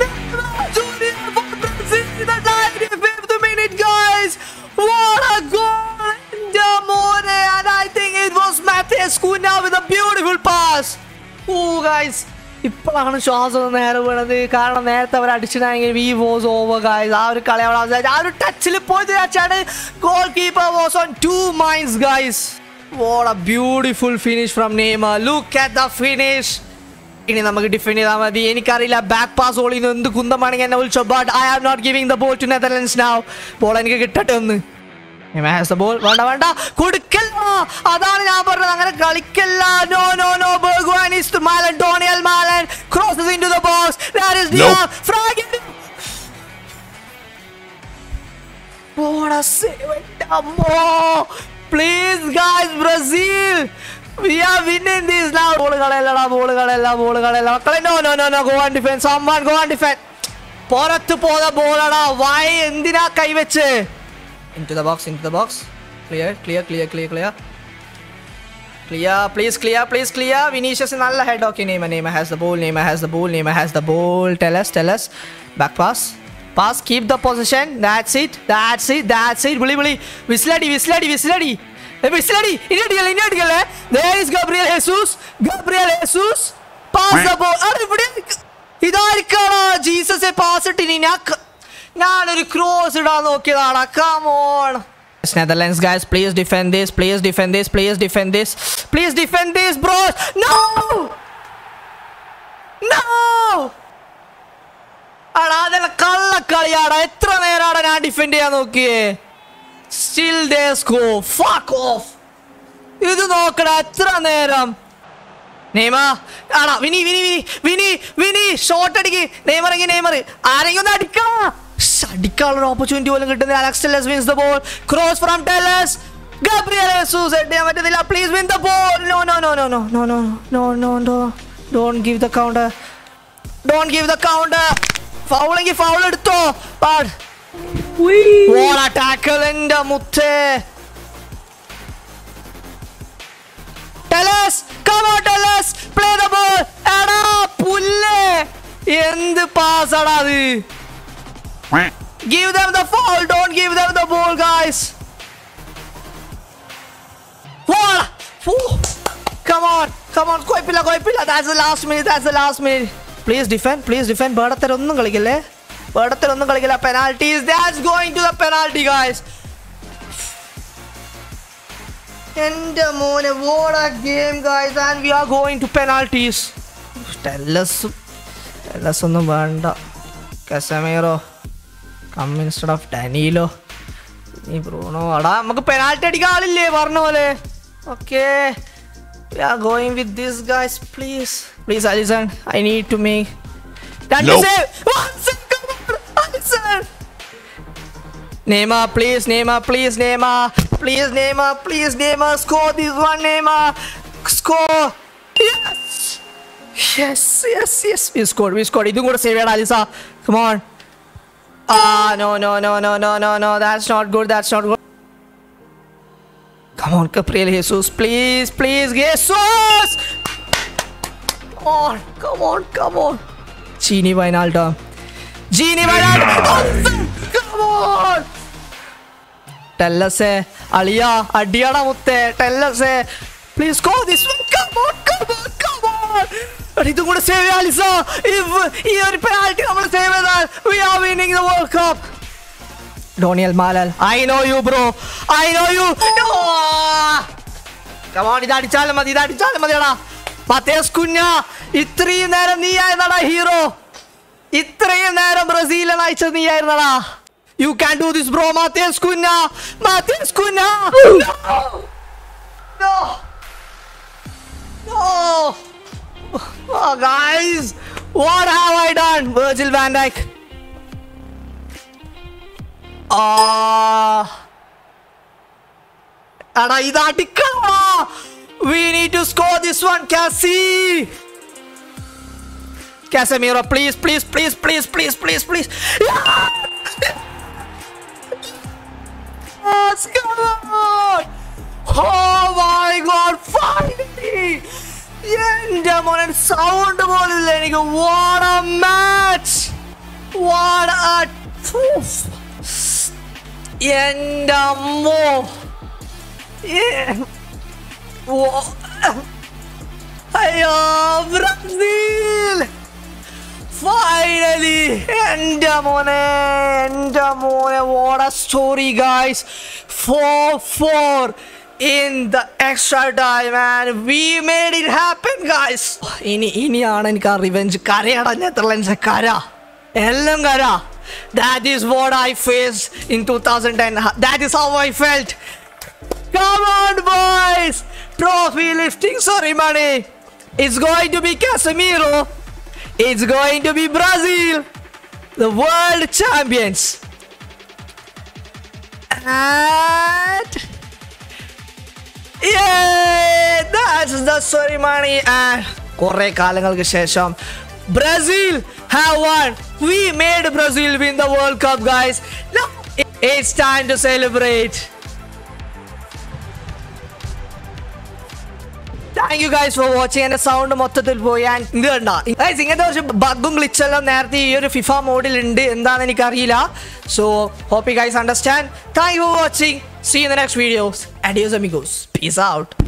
Neymar, Junior for Brazil in the 95th minute, guys. What a goal! Damone, and I think it was Matheus Cunha with a beautiful pass. Oh, guys. ഇപ്പോഴാണ് ശ്വാസം നേരെ വീണത്. കാരണം നേരത്തെ അവർ അടിച്ചിട്ടാണെങ്കിൽ we was over guys ആ ഒരു കളി അവിടെ അവസാനിച്ചു. ആ ഒരു ടച്ചിൽ പോയി വെച്ചാണ് goalkeeper was on two minds guys what a beautiful finish from Neymar look at the finish ഇനി നമുക്ക് ഡിഫെൻഡ് ചെയ്താൽ മതി. എനിക്കറിയില്ല ബാക്ക് പാസ് ഓളിന്ന് എന്ത് കുന്തമാണെങ്കിൽ എന്നെ വിളിച്ചോ but I am not giving the ball to Netherlands now ball എനിക്ക് കിട്ടട്ടെ ഒന്ന്. വേണ്ട വേണ്ട കൊടുക്കൽ അതാണ് ഞാൻ പറഞ്ഞത് അങ്ങനെ കളിക്കല്ല no no no Bergwijn is Malen Donyell Malen crosses into the box. That is the nope. frag. What a save, Dumbo! Please, guys, Brazil. We are winning this now. Bolugalella, Bolugalella, Bolugalella. No, no, no, no. Go on defense. Someone go on defense. പുറത്ത് പോയ ബോളടാ വായ എന്തിനാ കൈവച്ചേ into the box into the box clear clear clear clear clear clear please clear please clear Vinicius in Allah head okay Neymar Neymar has the ball Neymar has the ball Neymar has the ball tell us tell us back pass pass keep the position that's it that's it that's it Bully, bully. വിസിലടി വിസിലടി വിസിലടി വിസിലടി ഇനി അടിക്കല്ലേ ഇനി അടിക്കല്ലേ there is Gabriel Jesus Gabriel Jesus pass the ball ഇതായിരിക്കാണോ Jesus pass ഇട്ടിനി ഞാൻ ഞാനൊരു cross ഇടാൻ നോക്കിയതാണ്. Come on Netherlands guys please defend this please defend this please defend this please defend this bro. No! No! അടാ അതെല്ലാം കള്ളക്കളിയാടാ. എത്ര നേരാടാ ഞാൻ ഡിഫെൻഡ് ചെയ്യാൻ നോക്കിയേ? സ്റ്റിൽ ദേ സ്കോ ഫക്ക് ഓഫ് ഇത് നോക്കടാ എത്ര നേരം? നെയ്മ ആടാ Vini Vini Vini Vini Vini shot അടിക്ക്. നെയ്മർ എങ്കിൽ നെയ്മർ ആരെങ്കിലും ഒന്ന് അടിക്കാം? അടിക്കാനുള്ള ഓപ്പർച്യൂണിറ്റി പോലും കിട്ടുന്നില്ല. Alex Telles wins the ball cross from Telles Gabriel Jesus head ചെയ്യാൻ പറ്റുന്നില്ല please win the ball no no no no no no no no no no don't give the count don't give the count ഫൗളെങ്കിൽ foul എടുത്തോ? ഓള tackle മുത്തേ. Telles come on Telles play the ball എടാ പുല്ല്. എന്ത് pass ആടാ അത്? Give them the fall don't give them the ball guys! Fool! come on come on കുഴപ്പമില്ല കുഴപ്പമില്ല that's the last minute that's the last minute please defend please defend ബേടത്തരൊന്നും കളിക്കല്ലേ ബേടത്തരൊന്നും കളിക്കില്ല penalties that's going to the penalty guys എന്റെ മോനെ game guys and we are going to penalties Telles Telles ഒന്നും വേണ്ട Casemiro come instead of Danilo നീ Bruno അടാ നമുക്ക് penalty അടിക്കാൻ ആളില്ലേ പറഞ്ഞ പോലെ okay we are going with this guys please please Alisson I need to make രണ്ട്. Save one come Alisson Neymar, please, Neymar, please, Neymar. Please, Neymar, please, Neymar. Score this one, Neymar. Score. Yes. Yes, yes, yes. We scored, we scored. ഇതും കൂടെ save ചെയ്യണം Alisson Come on. Ah, no, no, no, no, no, no, no. That's not good. That's not good. Come on, Capriel Jesus. Please, please, Jesus. Come on, come on, come on. Chini Vinalda. Genie Vinalda. Come on. Tell us, eh? Alia, Adiada Mutte. Tell us, eh? Please go this one. Come on, come on, come on. ഇതും കൂടെ save ആലിസ ഈ ഒരു penalty നമ്മൾ save ചെയ്താൽ we are winning the world cup Donyell Malen I know you bro I know you come on ഇത് അടിച്ചാലും മതി ഇത് അടിച്ചാലും മതിയടാ മത്തേസ് കുഞ്ഞ ഇത്രയും നേരം നീ ആയിരുന്നടാ ഹീറോ ഇത്രയും നേരം ബ്രസീലിനെ നയിച്ചത് നീ ആയിരുന്നടാ. You can do this bro Matheus Cunha Matheus Cunha No! No! Oh, guys, what have I done? Virgil van Dijk. Ah. Uh, and we need to score this one, Cassie. Casemiro, please, please, please, please, please, please, please. Yeah! എന്റെ മോനെ sound പോലില്ല എനിക്ക് what a match what എന്റെ അമ്മോ. അയ്യോ Brazil. Finally എന്റെ മോനെ എന്റെ മോനെ what a story guys four four In the extra time and we made it happen guys ഇനി ഇനിയാണ് എനിക്ക് ആ റിവെഞ്ച് കരയട നെതർലൻഡ്സ് കര എല്ലാം കര that is what I face in two thousand ten that is how I felt Come on, boys! Trophy lifting ceremony. It's going to be Casemiro. It's going to be Brazil, the world champions. And yeah, that's the ceremony. And കുറെ കാലങ്ങൾക്ക് ശേഷം Brazil have won. We made Brazil win the World Cup, guys. Now it's time to thank you guys for watching എന്റെ sound മൊത്തത്തിൽ പോയി. And ഇത് കണ്ട. Guys ഇങ്ങനത്തെ കുറച്ച് ബഗും ഗ്ലിച്ചെല്ലാം നേരത്തെ ഈ ഒരു ഫിഫ മോഡിൽ ഉണ്ട് എന്താണെന്ന് എനിക്കറിയില്ല. So hope guys understand thank you for watching see in the next videos adios amigos peace out